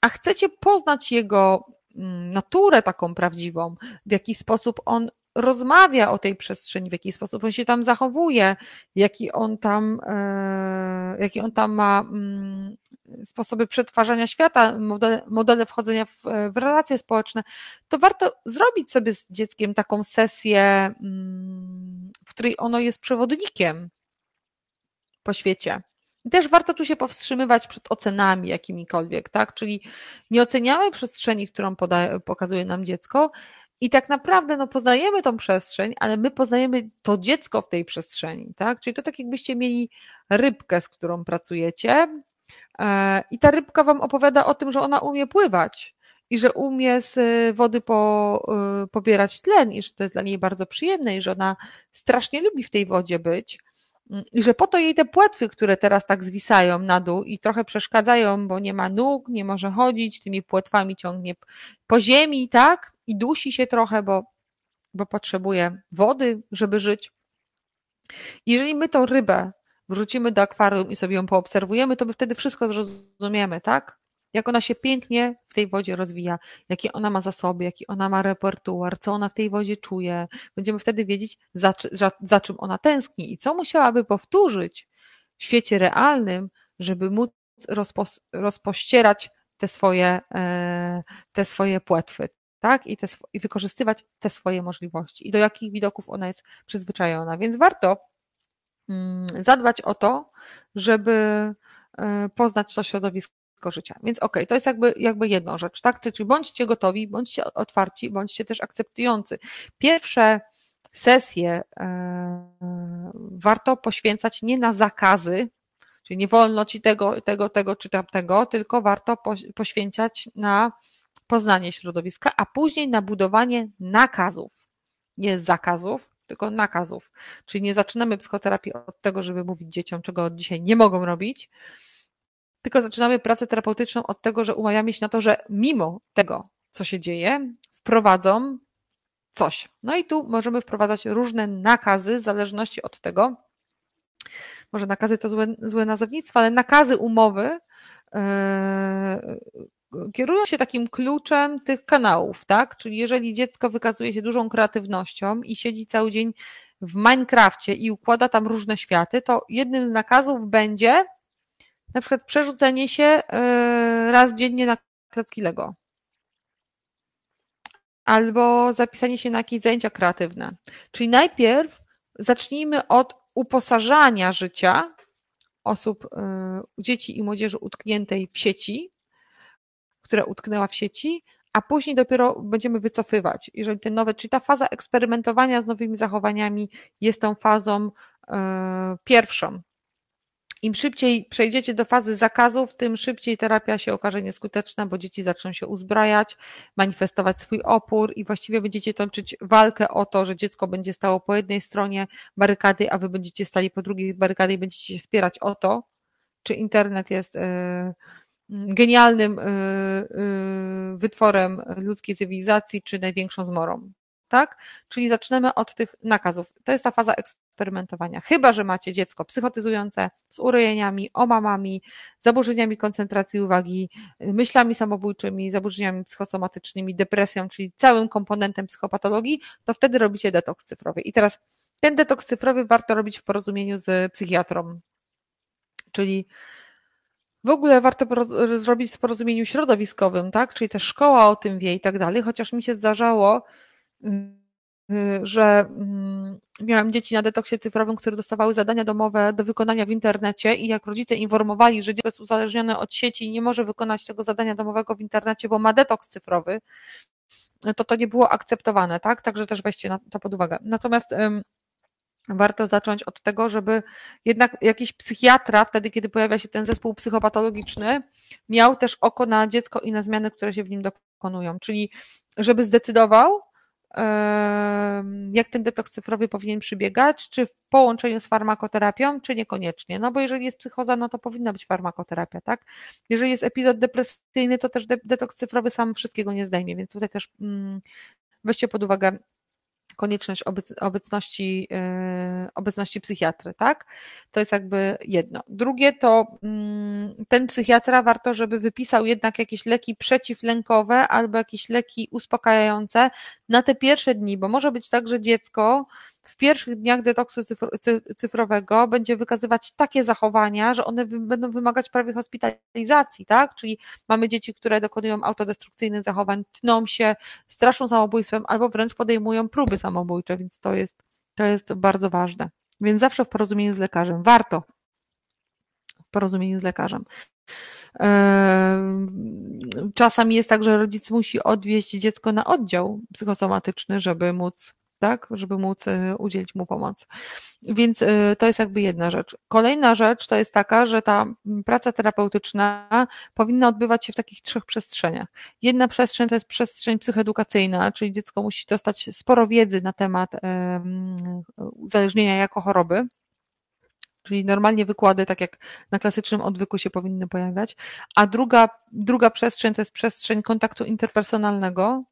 a chcecie poznać jego mm, naturę taką prawdziwą, w jaki sposób on rozmawia o tej przestrzeni, w jaki sposób on się tam zachowuje, jaki on tam, e, jaki on tam ma mm, sposoby przetwarzania świata, modele, modele wchodzenia w, w relacje społeczne, to warto zrobić sobie z dzieckiem taką sesję, mm, w której ono jest przewodnikiem po świecie. I też warto tu się powstrzymywać przed ocenami jakimikolwiek, tak? Czyli nie oceniamy przestrzeni, którą pokazuje nam dziecko i tak naprawdę no, poznajemy tą przestrzeń, ale my poznajemy to dziecko w tej przestrzeni, tak? Czyli to tak jakbyście mieli rybkę, z którą pracujecie e, i ta rybka wam opowiada o tym, że ona umie pływać i że umie z wody po, e, pobierać tlen i że to jest dla niej bardzo przyjemne i że ona strasznie lubi w tej wodzie być i że po to jej te płetwy, które teraz tak zwisają na dół i trochę przeszkadzają, bo nie ma nóg, nie może chodzić, tymi płetwami ciągnie po ziemi, tak? I dusi się trochę, bo, bo potrzebuje wody, żeby żyć. Jeżeli my tą rybę wrzucimy do akwarium i sobie ją poobserwujemy, to my wtedy wszystko zrozumiemy, tak? Jak ona się pięknie w tej wodzie rozwija, jakie ona ma zasoby, jaki ona ma repertuar, co ona w tej wodzie czuje. Będziemy wtedy wiedzieć, za, za, za czym ona tęskni i co musiałaby powtórzyć w świecie realnym, żeby móc rozpo, rozpościerać te swoje, e, te swoje płetwy, tak? I, te, I wykorzystywać te swoje możliwości i do jakich widoków ona jest przyzwyczajona. Więc warto mm, zadbać o to, żeby e, poznać to środowisko życia. Więc okej, okay, to jest jakby, jakby jedną rzecz, tak? Czyli bądźcie gotowi, bądźcie otwarci, bądźcie też akceptujący. Pierwsze sesje e, warto poświęcać nie na zakazy, Czyli nie wolno ci tego, tego, tego czy tamtego, tylko warto poświęcać na poznanie środowiska, a później na budowanie nakazów. Nie zakazów, tylko nakazów. Czyli nie zaczynamy psychoterapii od tego, żeby mówić dzieciom, czego od dzisiaj nie mogą robić, tylko zaczynamy pracę terapeutyczną od tego, że umawiamy się na to, że mimo tego, co się dzieje, wprowadzą coś. No i tu możemy wprowadzać różne nakazy w zależności od tego, może nakazy to złe, złe nazewnictwo, ale nakazy umowy yy, kierują się takim kluczem tych kanałów, tak? Czyli jeżeli dziecko wykazuje się dużą kreatywnością i siedzi cały dzień w Minecrafcie i układa tam różne światy, to jednym z nakazów będzie na przykład przerzucenie się yy, raz dziennie na klocki Lego. Albo zapisanie się na jakieś zajęcia kreatywne. Czyli najpierw zacznijmy od uposażania życia osób, y, dzieci i młodzieży utkniętej w sieci, która utknęła w sieci, a później dopiero będziemy wycofywać. Jeżeli te nowe, czyli ta faza eksperymentowania z nowymi zachowaniami jest tą fazą y, pierwszą, im szybciej przejdziecie do fazy zakazów, tym szybciej terapia się okaże nieskuteczna, bo dzieci zaczną się uzbrajać, manifestować swój opór i właściwie będziecie toczyć walkę o to, że dziecko będzie stało po jednej stronie barykady, a wy będziecie stali po drugiej barykady i będziecie się spierać o to, czy internet jest e, genialnym e, e, wytworem ludzkiej cywilizacji, czy największą zmorą. Tak? Czyli zaczynamy od tych nakazów. To jest ta faza eksperymentowania. Chyba, że macie dziecko psychotyzujące z urojeniami, omamami, zaburzeniami koncentracji uwagi, myślami samobójczymi, zaburzeniami psychosomatycznymi, depresją, czyli całym komponentem psychopatologii, to wtedy robicie detoks cyfrowy. I teraz ten detoks cyfrowy warto robić w porozumieniu z psychiatrą. Czyli w ogóle warto zrobić w porozumieniu środowiskowym, tak? Czyli też szkoła o tym wie i tak dalej, chociaż mi się zdarzało, że mm, miałam dzieci na detoksie cyfrowym, które dostawały zadania domowe do wykonania w internecie i jak rodzice informowali, że dziecko jest uzależnione od sieci i nie może wykonać tego zadania domowego w internecie, bo ma detoks cyfrowy, to to nie było akceptowane, tak? Także też weźcie to pod uwagę. Natomiast warto zacząć od tego, żeby jednak jakiś psychiatra, wtedy kiedy pojawia się ten zespół psychopatologiczny, miał też oko na dziecko i na zmiany, które się w nim dokonują. Czyli żeby zdecydował, jak ten detoks cyfrowy powinien przybiegać, czy w połączeniu z farmakoterapią, czy niekoniecznie. No bo jeżeli jest psychoza, no to powinna być farmakoterapia, tak? Jeżeli jest epizod depresyjny, to też detoks cyfrowy sam wszystkiego nie zdejmie, więc tutaj też mm, weźcie pod uwagę konieczność obecności, e, obecności psychiatry, tak? To jest jakby jedno. Drugie to mm, ten psychiatra warto, żeby wypisał jednak jakieś leki przeciwlękowe albo jakieś leki uspokajające na te pierwsze dni, bo może być tak, że dziecko w pierwszych dniach detoksu cyfrowego będzie wykazywać takie zachowania, że one będą wymagać prawie hospitalizacji, tak? Czyli mamy dzieci, które dokonują autodestrukcyjnych zachowań, tną się, straszą samobójstwem albo wręcz podejmują próby samobójcze, więc to jest, to jest bardzo ważne. Więc zawsze w porozumieniu z lekarzem. Warto w porozumieniu z lekarzem. Czasami jest tak, że rodzic musi odwieźć dziecko na oddział psychosomatyczny, żeby móc tak, żeby móc y, udzielić mu pomocy. Więc y, to jest jakby jedna rzecz. Kolejna rzecz to jest taka, że ta praca terapeutyczna powinna odbywać się w takich trzech przestrzeniach. Jedna przestrzeń to jest przestrzeń psychoedukacyjna, czyli dziecko musi dostać sporo wiedzy na temat uzależnienia jako choroby. Czyli normalnie wykłady, tak jak na klasycznym odwyku się powinny pojawiać. A druga, druga przestrzeń to jest przestrzeń kontaktu interpersonalnego,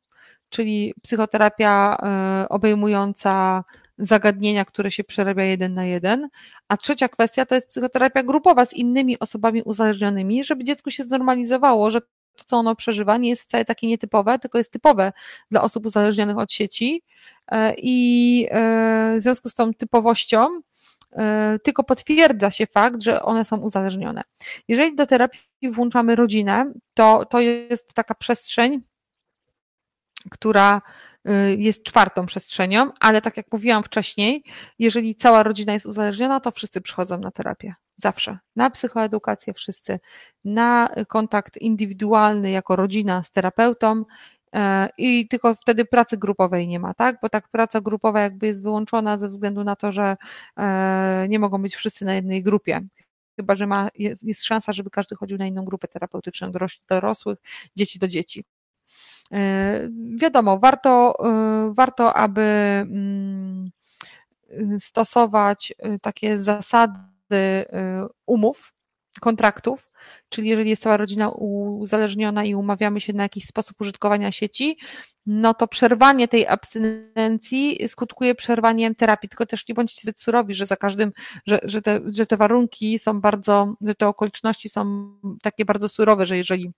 czyli psychoterapia e, obejmująca zagadnienia, które się przerabia jeden na jeden. A trzecia kwestia to jest psychoterapia grupowa z innymi osobami uzależnionymi, żeby dziecku się znormalizowało, że to, co ono przeżywa, nie jest wcale takie nietypowe, tylko jest typowe dla osób uzależnionych od sieci. E, I e, w związku z tą typowością, tylko potwierdza się fakt, że one są uzależnione. Jeżeli do terapii włączamy rodzinę, to, to jest taka przestrzeń, która y, jest czwartą przestrzenią, ale tak jak mówiłam wcześniej, jeżeli cała rodzina jest uzależniona, to wszyscy przychodzą na terapię. Zawsze. Na psychoedukację wszyscy, na kontakt indywidualny jako rodzina z terapeutą e, i tylko wtedy pracy grupowej nie ma, tak? Bo tak praca grupowa jakby jest wyłączona ze względu na to, że e, nie mogą być wszyscy na jednej grupie. chyba że ma, jest, jest szansa, żeby każdy chodził na inną grupę terapeutyczną, dorosłych, dzieci do dzieci. Wiadomo, warto, warto aby mm, stosować takie zasady umów, kontraktów, czyli jeżeli jest cała rodzina uzależniona i umawiamy się na jakiś sposób użytkowania sieci, no to przerwanie tej abstynencji skutkuje przerwaniem terapii. Tylko też nie bądźcie zbyt surowi, że za każdym, że, że, te, że te warunki są bardzo, że te okoliczności są takie bardzo surowe, że jeżeli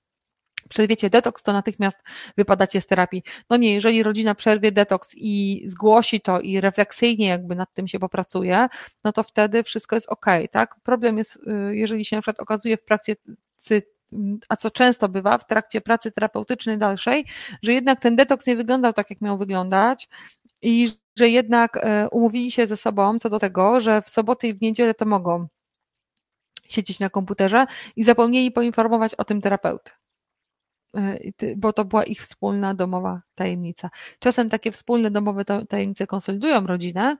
przerwiecie detoks, to natychmiast wypadacie z terapii. No nie, jeżeli rodzina przerwie detoks i zgłosi to i refleksyjnie jakby nad tym się popracuje, no to wtedy wszystko jest ok, tak? Problem jest, y, jeżeli się na przykład okazuje w praktyce a co często bywa w trakcie pracy terapeutycznej dalszej, że jednak ten detoks nie wyglądał tak, jak miał wyglądać i że jednak e, umówili się ze sobą co do tego, że w soboty i w niedzielę to mogą siedzieć na komputerze i zapomnieli poinformować o tym terapeuty. E, bo to była ich wspólna domowa tajemnica. Czasem takie wspólne domowe tajemnice konsolidują rodzinę,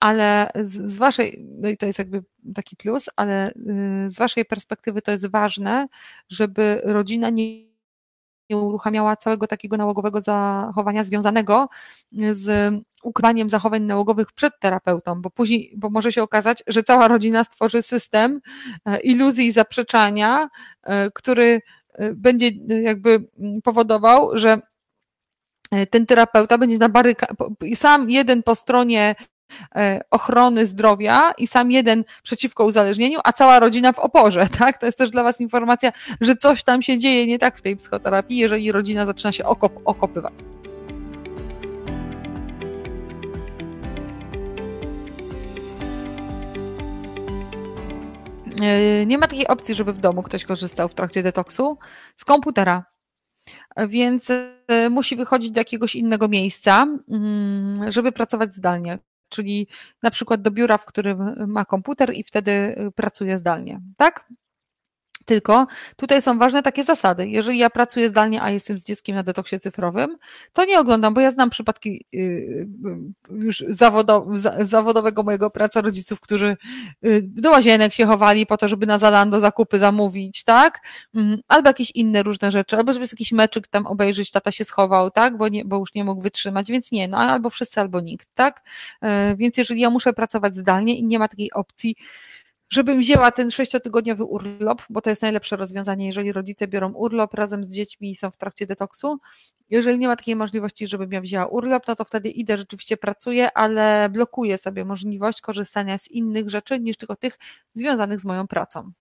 ale z waszej, no i to jest jakby taki plus, ale y, z waszej perspektywy to jest ważne, żeby rodzina nie nie uruchamiała całego takiego nałogowego zachowania związanego z ukrywaniem zachowań nałogowych przed terapeutą, bo później, bo może się okazać, że cała rodzina stworzy system e, iluzji i zaprzeczania, e, który będzie jakby powodował, że ten terapeuta będzie na baryka, sam jeden po stronie ochrony zdrowia i sam jeden przeciwko uzależnieniu, a cała rodzina w oporze, tak? To jest też dla Was informacja, że coś tam się dzieje nie tak w tej psychoterapii, jeżeli rodzina zaczyna się okop, okopywać. Nie ma takiej opcji, żeby w domu ktoś korzystał w trakcie detoksu z komputera. Więc e, musi wychodzić do jakiegoś innego miejsca, mm, żeby pracować zdalnie. Czyli na przykład do biura, w którym ma komputer i wtedy pracuje zdalnie. Tak? Tylko tutaj są ważne takie zasady. Jeżeli ja pracuję zdalnie, a jestem z dzieckiem na detoksie cyfrowym, to nie oglądam, bo ja znam przypadki y, y, już zawodowego mojego praca rodziców, którzy y, do łazienek się chowali po to, żeby na Zalando zakupy zamówić, tak? Mm, albo jakieś inne różne rzeczy, albo żeby jakiś meczyk tam obejrzeć, tata się schował, tak? Bo, nie, bo już nie mógł wytrzymać, więc nie, no albo wszyscy, albo nikt, tak? Więc jeżeli ja muszę pracować zdalnie i nie ma takiej opcji, żebym wzięła ten sześciotygodniowy urlop, bo to jest najlepsze rozwiązanie, jeżeli rodzice biorą urlop razem z dziećmi i są w trakcie detoksu. Jeżeli nie ma takiej możliwości, żebym ja wzięła urlop, no to wtedy idę, rzeczywiście pracuję, ale blokuję sobie możliwość korzystania z innych rzeczy niż tylko tych związanych z moją pracą.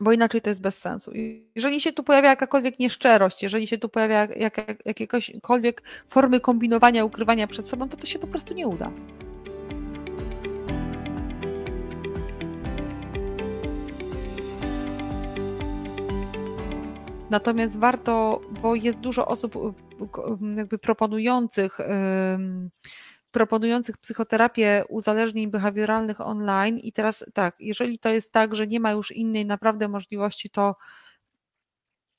Bo inaczej to jest bez sensu. Jeżeli się tu pojawia jakakolwiek nieszczerość, jeżeli się tu pojawia jak, jak, jakiekolwiek formy kombinowania, ukrywania przed sobą, to to się po prostu nie uda. Natomiast warto, bo jest dużo osób jakby proponujących proponujących psychoterapię uzależnień behawioralnych online i teraz tak, jeżeli to jest tak, że nie ma już innej naprawdę możliwości, to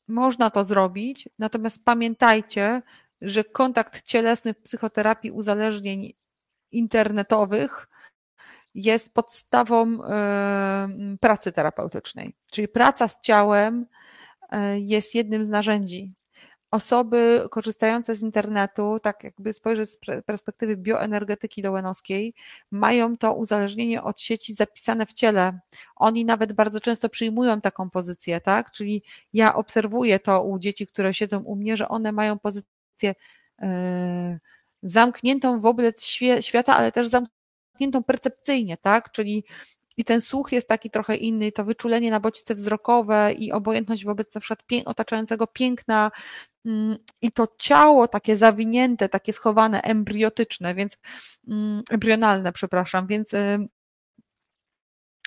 można to zrobić, natomiast pamiętajcie, że kontakt cielesny w psychoterapii uzależnień internetowych jest podstawą pracy terapeutycznej. Czyli praca z ciałem, jest jednym z narzędzi. Osoby korzystające z internetu, tak jakby spojrzeć z perspektywy bioenergetyki dołenowskiej, mają to uzależnienie od sieci zapisane w ciele. Oni nawet bardzo często przyjmują taką pozycję, tak? Czyli ja obserwuję to u dzieci, które siedzą u mnie, że one mają pozycję e, zamkniętą wobec świata, ale też zamkniętą percepcyjnie, tak? Czyli i ten słuch jest taki trochę inny, to wyczulenie na bodźce wzrokowe i obojętność wobec na przykład otaczającego piękna mm, i to ciało takie zawinięte, takie schowane, embriotyczne, więc mm, embrionalne, przepraszam, więc y,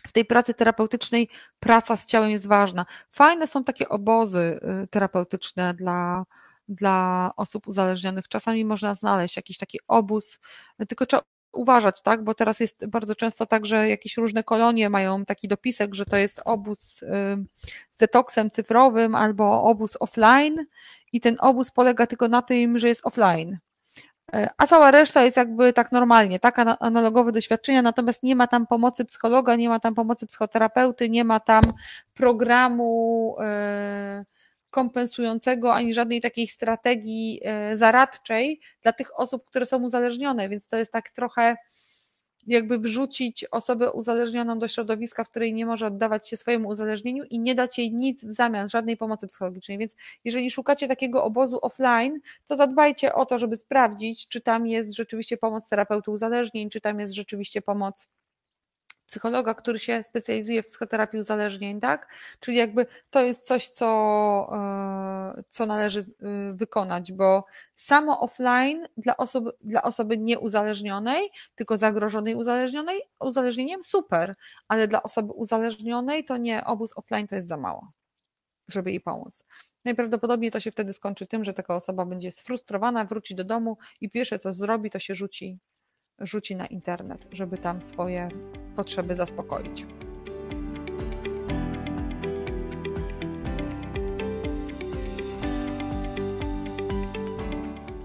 w tej pracy terapeutycznej praca z ciałem jest ważna. Fajne są takie obozy y, terapeutyczne dla, dla osób uzależnionych. Czasami można znaleźć jakiś taki obóz, tylko trzeba uważać, tak? Bo teraz jest bardzo często tak, że jakieś różne kolonie mają taki dopisek, że to jest obóz z detoksem cyfrowym albo obóz offline i ten obóz polega tylko na tym, że jest offline. E, a cała reszta jest jakby tak normalnie, tak analogowe doświadczenia, natomiast nie ma tam pomocy psychologa, nie ma tam pomocy psychoterapeuty, nie ma tam programu e, kompensującego ani żadnej takiej strategii e, zaradczej dla tych osób, które są uzależnione, więc to jest tak trochę jakby wrzucić osobę uzależnioną do środowiska, w której nie może oddawać się swojemu uzależnieniu i nie dać jej nic w zamian, żadnej pomocy psychologicznej. Więc jeżeli szukacie takiego obozu offline, to zadbajcie o to, żeby sprawdzić, czy tam jest rzeczywiście pomoc terapeuty uzależnień, czy tam jest rzeczywiście pomoc psychologa, który się specjalizuje w psychoterapii uzależnień, tak? Czyli jakby to jest coś, co, e, co należy e, wykonać, bo samo offline dla osoby, dla osoby nieuzależnionej, tylko zagrożonej uzależnionej, uzależnieniem super, ale dla osoby uzależnionej to nie, obóz offline to jest za mało, żeby jej pomóc. Najprawdopodobniej to się wtedy skończy tym, że taka osoba będzie sfrustrowana, wróci do domu i pierwsze co zrobi, to się rzuci rzuci na internet, żeby tam swoje potrzeby zaspokoić.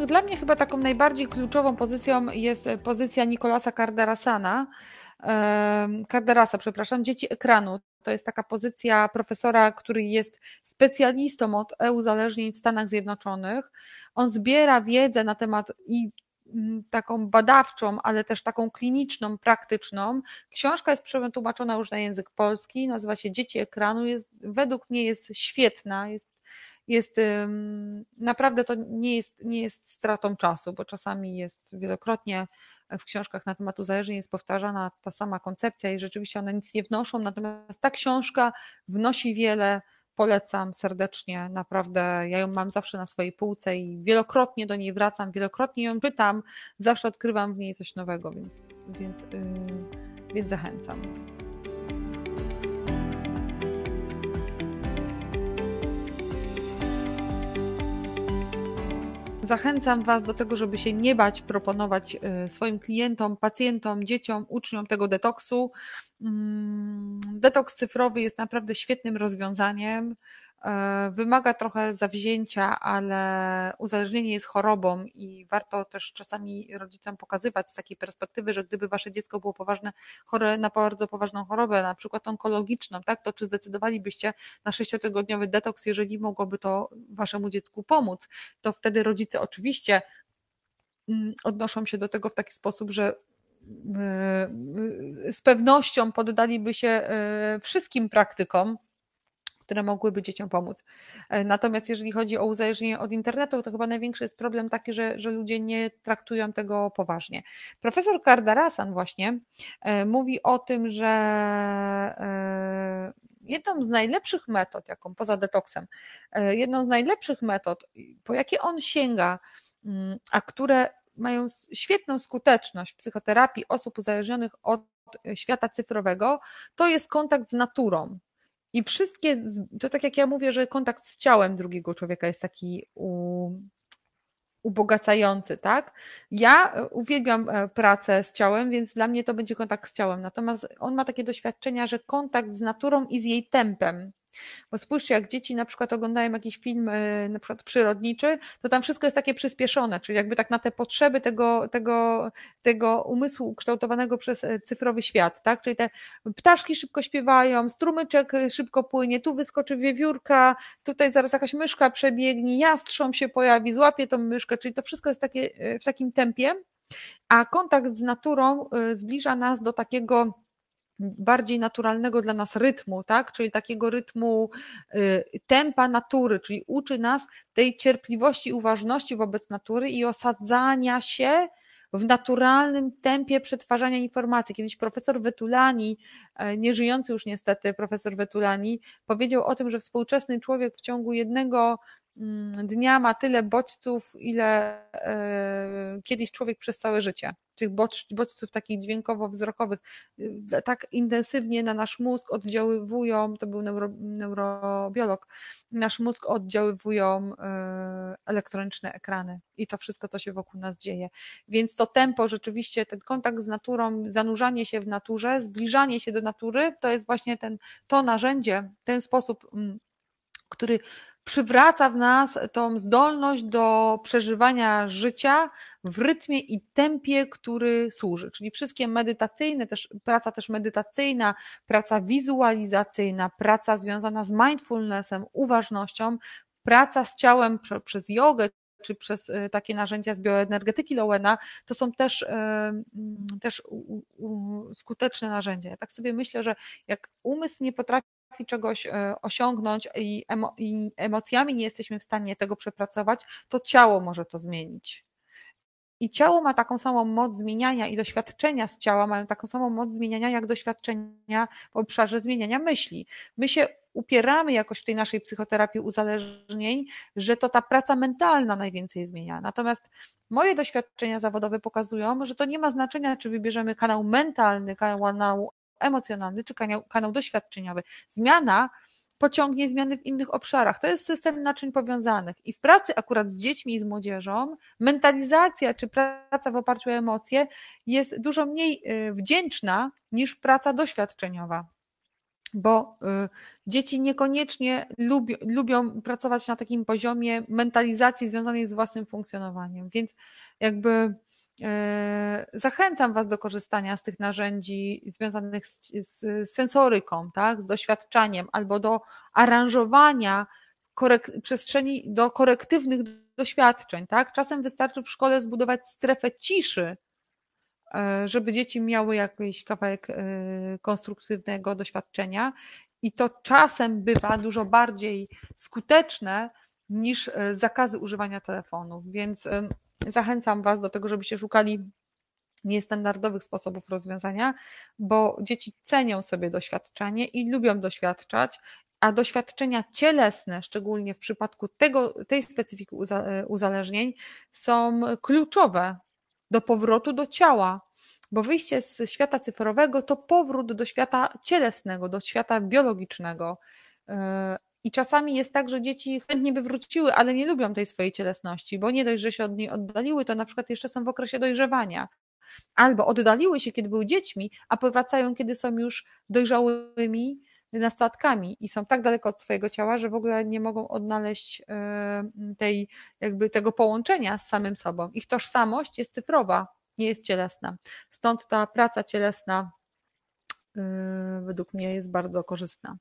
Dla mnie chyba taką najbardziej kluczową pozycją jest pozycja Nikolasa Kardarasana, Kardarasa, przepraszam, dzieci ekranu. To jest taka pozycja profesora, który jest specjalistą od e-uzależnień w Stanach Zjednoczonych. On zbiera wiedzę na temat i taką badawczą, ale też taką kliniczną, praktyczną. Książka jest przetłumaczona już na język polski, nazywa się Dzieci ekranu, jest, według mnie jest świetna, jest jest naprawdę to nie jest, nie jest stratą czasu, bo czasami jest wielokrotnie w książkach na temat uzależnień jest powtarzana ta sama koncepcja i rzeczywiście one nic nie wnoszą, natomiast ta książka wnosi wiele, polecam serdecznie, naprawdę ja ją mam zawsze na swojej półce i wielokrotnie do niej wracam, wielokrotnie ją czytam, zawsze odkrywam w niej coś nowego, więc, więc, yy, więc zachęcam. Zachęcam Was do tego, żeby się nie bać proponować y, swoim klientom, pacjentom, dzieciom, uczniom tego detoksu. Mm, detoks cyfrowy jest naprawdę świetnym rozwiązaniem. E, wymaga trochę zawzięcia, ale uzależnienie jest chorobą i warto też czasami rodzicom pokazywać z takiej perspektywy, że gdyby wasze dziecko było poważne, chore na bardzo poważną chorobę, na przykład onkologiczną, tak, to czy zdecydowalibyście na sześciotygodniowy detoks, jeżeli mogłoby to waszemu dziecku pomóc? To wtedy rodzice oczywiście mm, odnoszą się do tego w taki sposób, że e, z pewnością poddaliby się e, wszystkim praktykom, które mogłyby dzieciom pomóc. E, natomiast jeżeli chodzi o uzależnienie od internetu, to chyba największy jest problem taki, że, że ludzie nie traktują tego poważnie. Profesor Kardarasan właśnie e, mówi o tym, że e, jedną z najlepszych metod, jaką poza detoksem, jedną z najlepszych metod, po jakie on sięga, mm, a które mają świetną skuteczność w psychoterapii osób uzależnionych od świata cyfrowego, to jest kontakt z naturą. I wszystkie, to tak jak ja mówię, że kontakt z ciałem drugiego człowieka jest taki u, ubogacający, tak? Ja uwielbiam e, pracę z ciałem, więc dla mnie to będzie kontakt z ciałem. Natomiast on ma takie doświadczenia, że kontakt z naturą i z jej tempem, bo spójrzcie, jak dzieci na przykład oglądają jakiś film e, na przykład przyrodniczy, to tam wszystko jest takie przyspieszone, czyli jakby tak na te potrzeby tego, tego, tego umysłu ukształtowanego przez e, cyfrowy świat, tak? Czyli te ptaszki szybko śpiewają, strumyczek e, szybko płynie, tu wyskoczy wiewiórka, tutaj zaraz jakaś myszka przebiegnie, jastrząb się pojawi, złapie tą myszkę, czyli to wszystko jest takie, w takim tempie, a kontakt z naturą zbliża nas do takiego bardziej naturalnego dla nas rytmu, tak? czyli takiego rytmu y, tempa natury, czyli uczy nas tej cierpliwości uważności wobec natury i osadzania się w naturalnym tempie przetwarzania informacji. Kiedyś profesor Wetulani, e, nieżyjący już niestety profesor Wetulani, powiedział o tym, że współczesny człowiek w ciągu jednego dnia ma tyle bodźców, ile e, kiedyś człowiek przez całe życie. Tych bodźców takich dźwiękowo-wzrokowych e, tak intensywnie na nasz mózg oddziaływują, to był neuro, neurobiolog, nasz mózg oddziaływują e, elektroniczne ekrany i to wszystko, co się wokół nas dzieje. Więc to tempo, rzeczywiście ten kontakt z naturą, zanurzanie się w naturze, zbliżanie się do natury, to jest właśnie ten, to narzędzie, ten sposób, mm, który przywraca w nas tą zdolność do przeżywania życia w rytmie i tempie, który służy. Czyli wszystkie medytacyjne, też praca też medytacyjna, praca wizualizacyjna, praca związana z mindfulnessem, uważnością, praca z ciałem przez jogę, czy przez y, takie narzędzia z bioenergetyki Lowena, to są też, mm, też skuteczne narzędzia. Ja tak sobie myślę, że jak umysł nie potrafi czegoś y, osiągnąć i, emo, i emocjami nie jesteśmy w stanie tego przepracować, to ciało może to zmienić. I ciało ma taką samą moc zmieniania i doświadczenia z ciała mają taką samą moc zmieniania, jak doświadczenia w obszarze zmieniania myśli. My się upieramy jakoś w tej naszej psychoterapii uzależnień, że to ta praca mentalna najwięcej zmienia. Natomiast moje doświadczenia zawodowe pokazują, że to nie ma znaczenia, czy wybierzemy kanał mentalny, kanał emocjonalny, czy kanał, kanał doświadczeniowy. Zmiana pociągnie zmiany w innych obszarach. To jest system naczyń powiązanych. I w pracy akurat z dziećmi i z młodzieżą mentalizacja czy praca w oparciu o emocje jest dużo mniej y, wdzięczna niż praca doświadczeniowa bo y, dzieci niekoniecznie lubią, lubią pracować na takim poziomie mentalizacji związanej z własnym funkcjonowaniem, więc jakby zachęcam Was do korzystania z tych narzędzi związanych z, z sensoryką, tak, z doświadczaniem albo do aranżowania korek przestrzeni do korektywnych doświadczeń. Tak? Czasem wystarczy w szkole zbudować strefę ciszy, E, żeby dzieci miały jakiś kawałek e, konstruktywnego doświadczenia i to czasem bywa dużo bardziej skuteczne niż e, zakazy używania telefonów, więc zachęcam Was do tego, żebyście szukali niestandardowych sposobów rozwiązania, bo dzieci cenią sobie doświadczenie i lubią doświadczać, a doświadczenia cielesne, szczególnie w przypadku tego, tej specyfiki uzależnień, są kluczowe do powrotu do ciała, bo wyjście z świata cyfrowego to powrót do świata cielesnego, do świata biologicznego. I czasami jest tak, że dzieci chętnie by wróciły, ale nie lubią tej swojej cielesności, bo nie dość, że się od niej oddaliły, to na przykład jeszcze są w okresie dojrzewania. Albo oddaliły się, kiedy były dziećmi, a powracają, kiedy są już dojrzałymi nastolatkami i są tak daleko od swojego ciała, że w ogóle nie mogą odnaleźć e, tej, jakby tego połączenia z samym sobą. Ich tożsamość jest cyfrowa, nie jest cielesna. Stąd ta praca cielesna e, według mnie jest bardzo korzystna.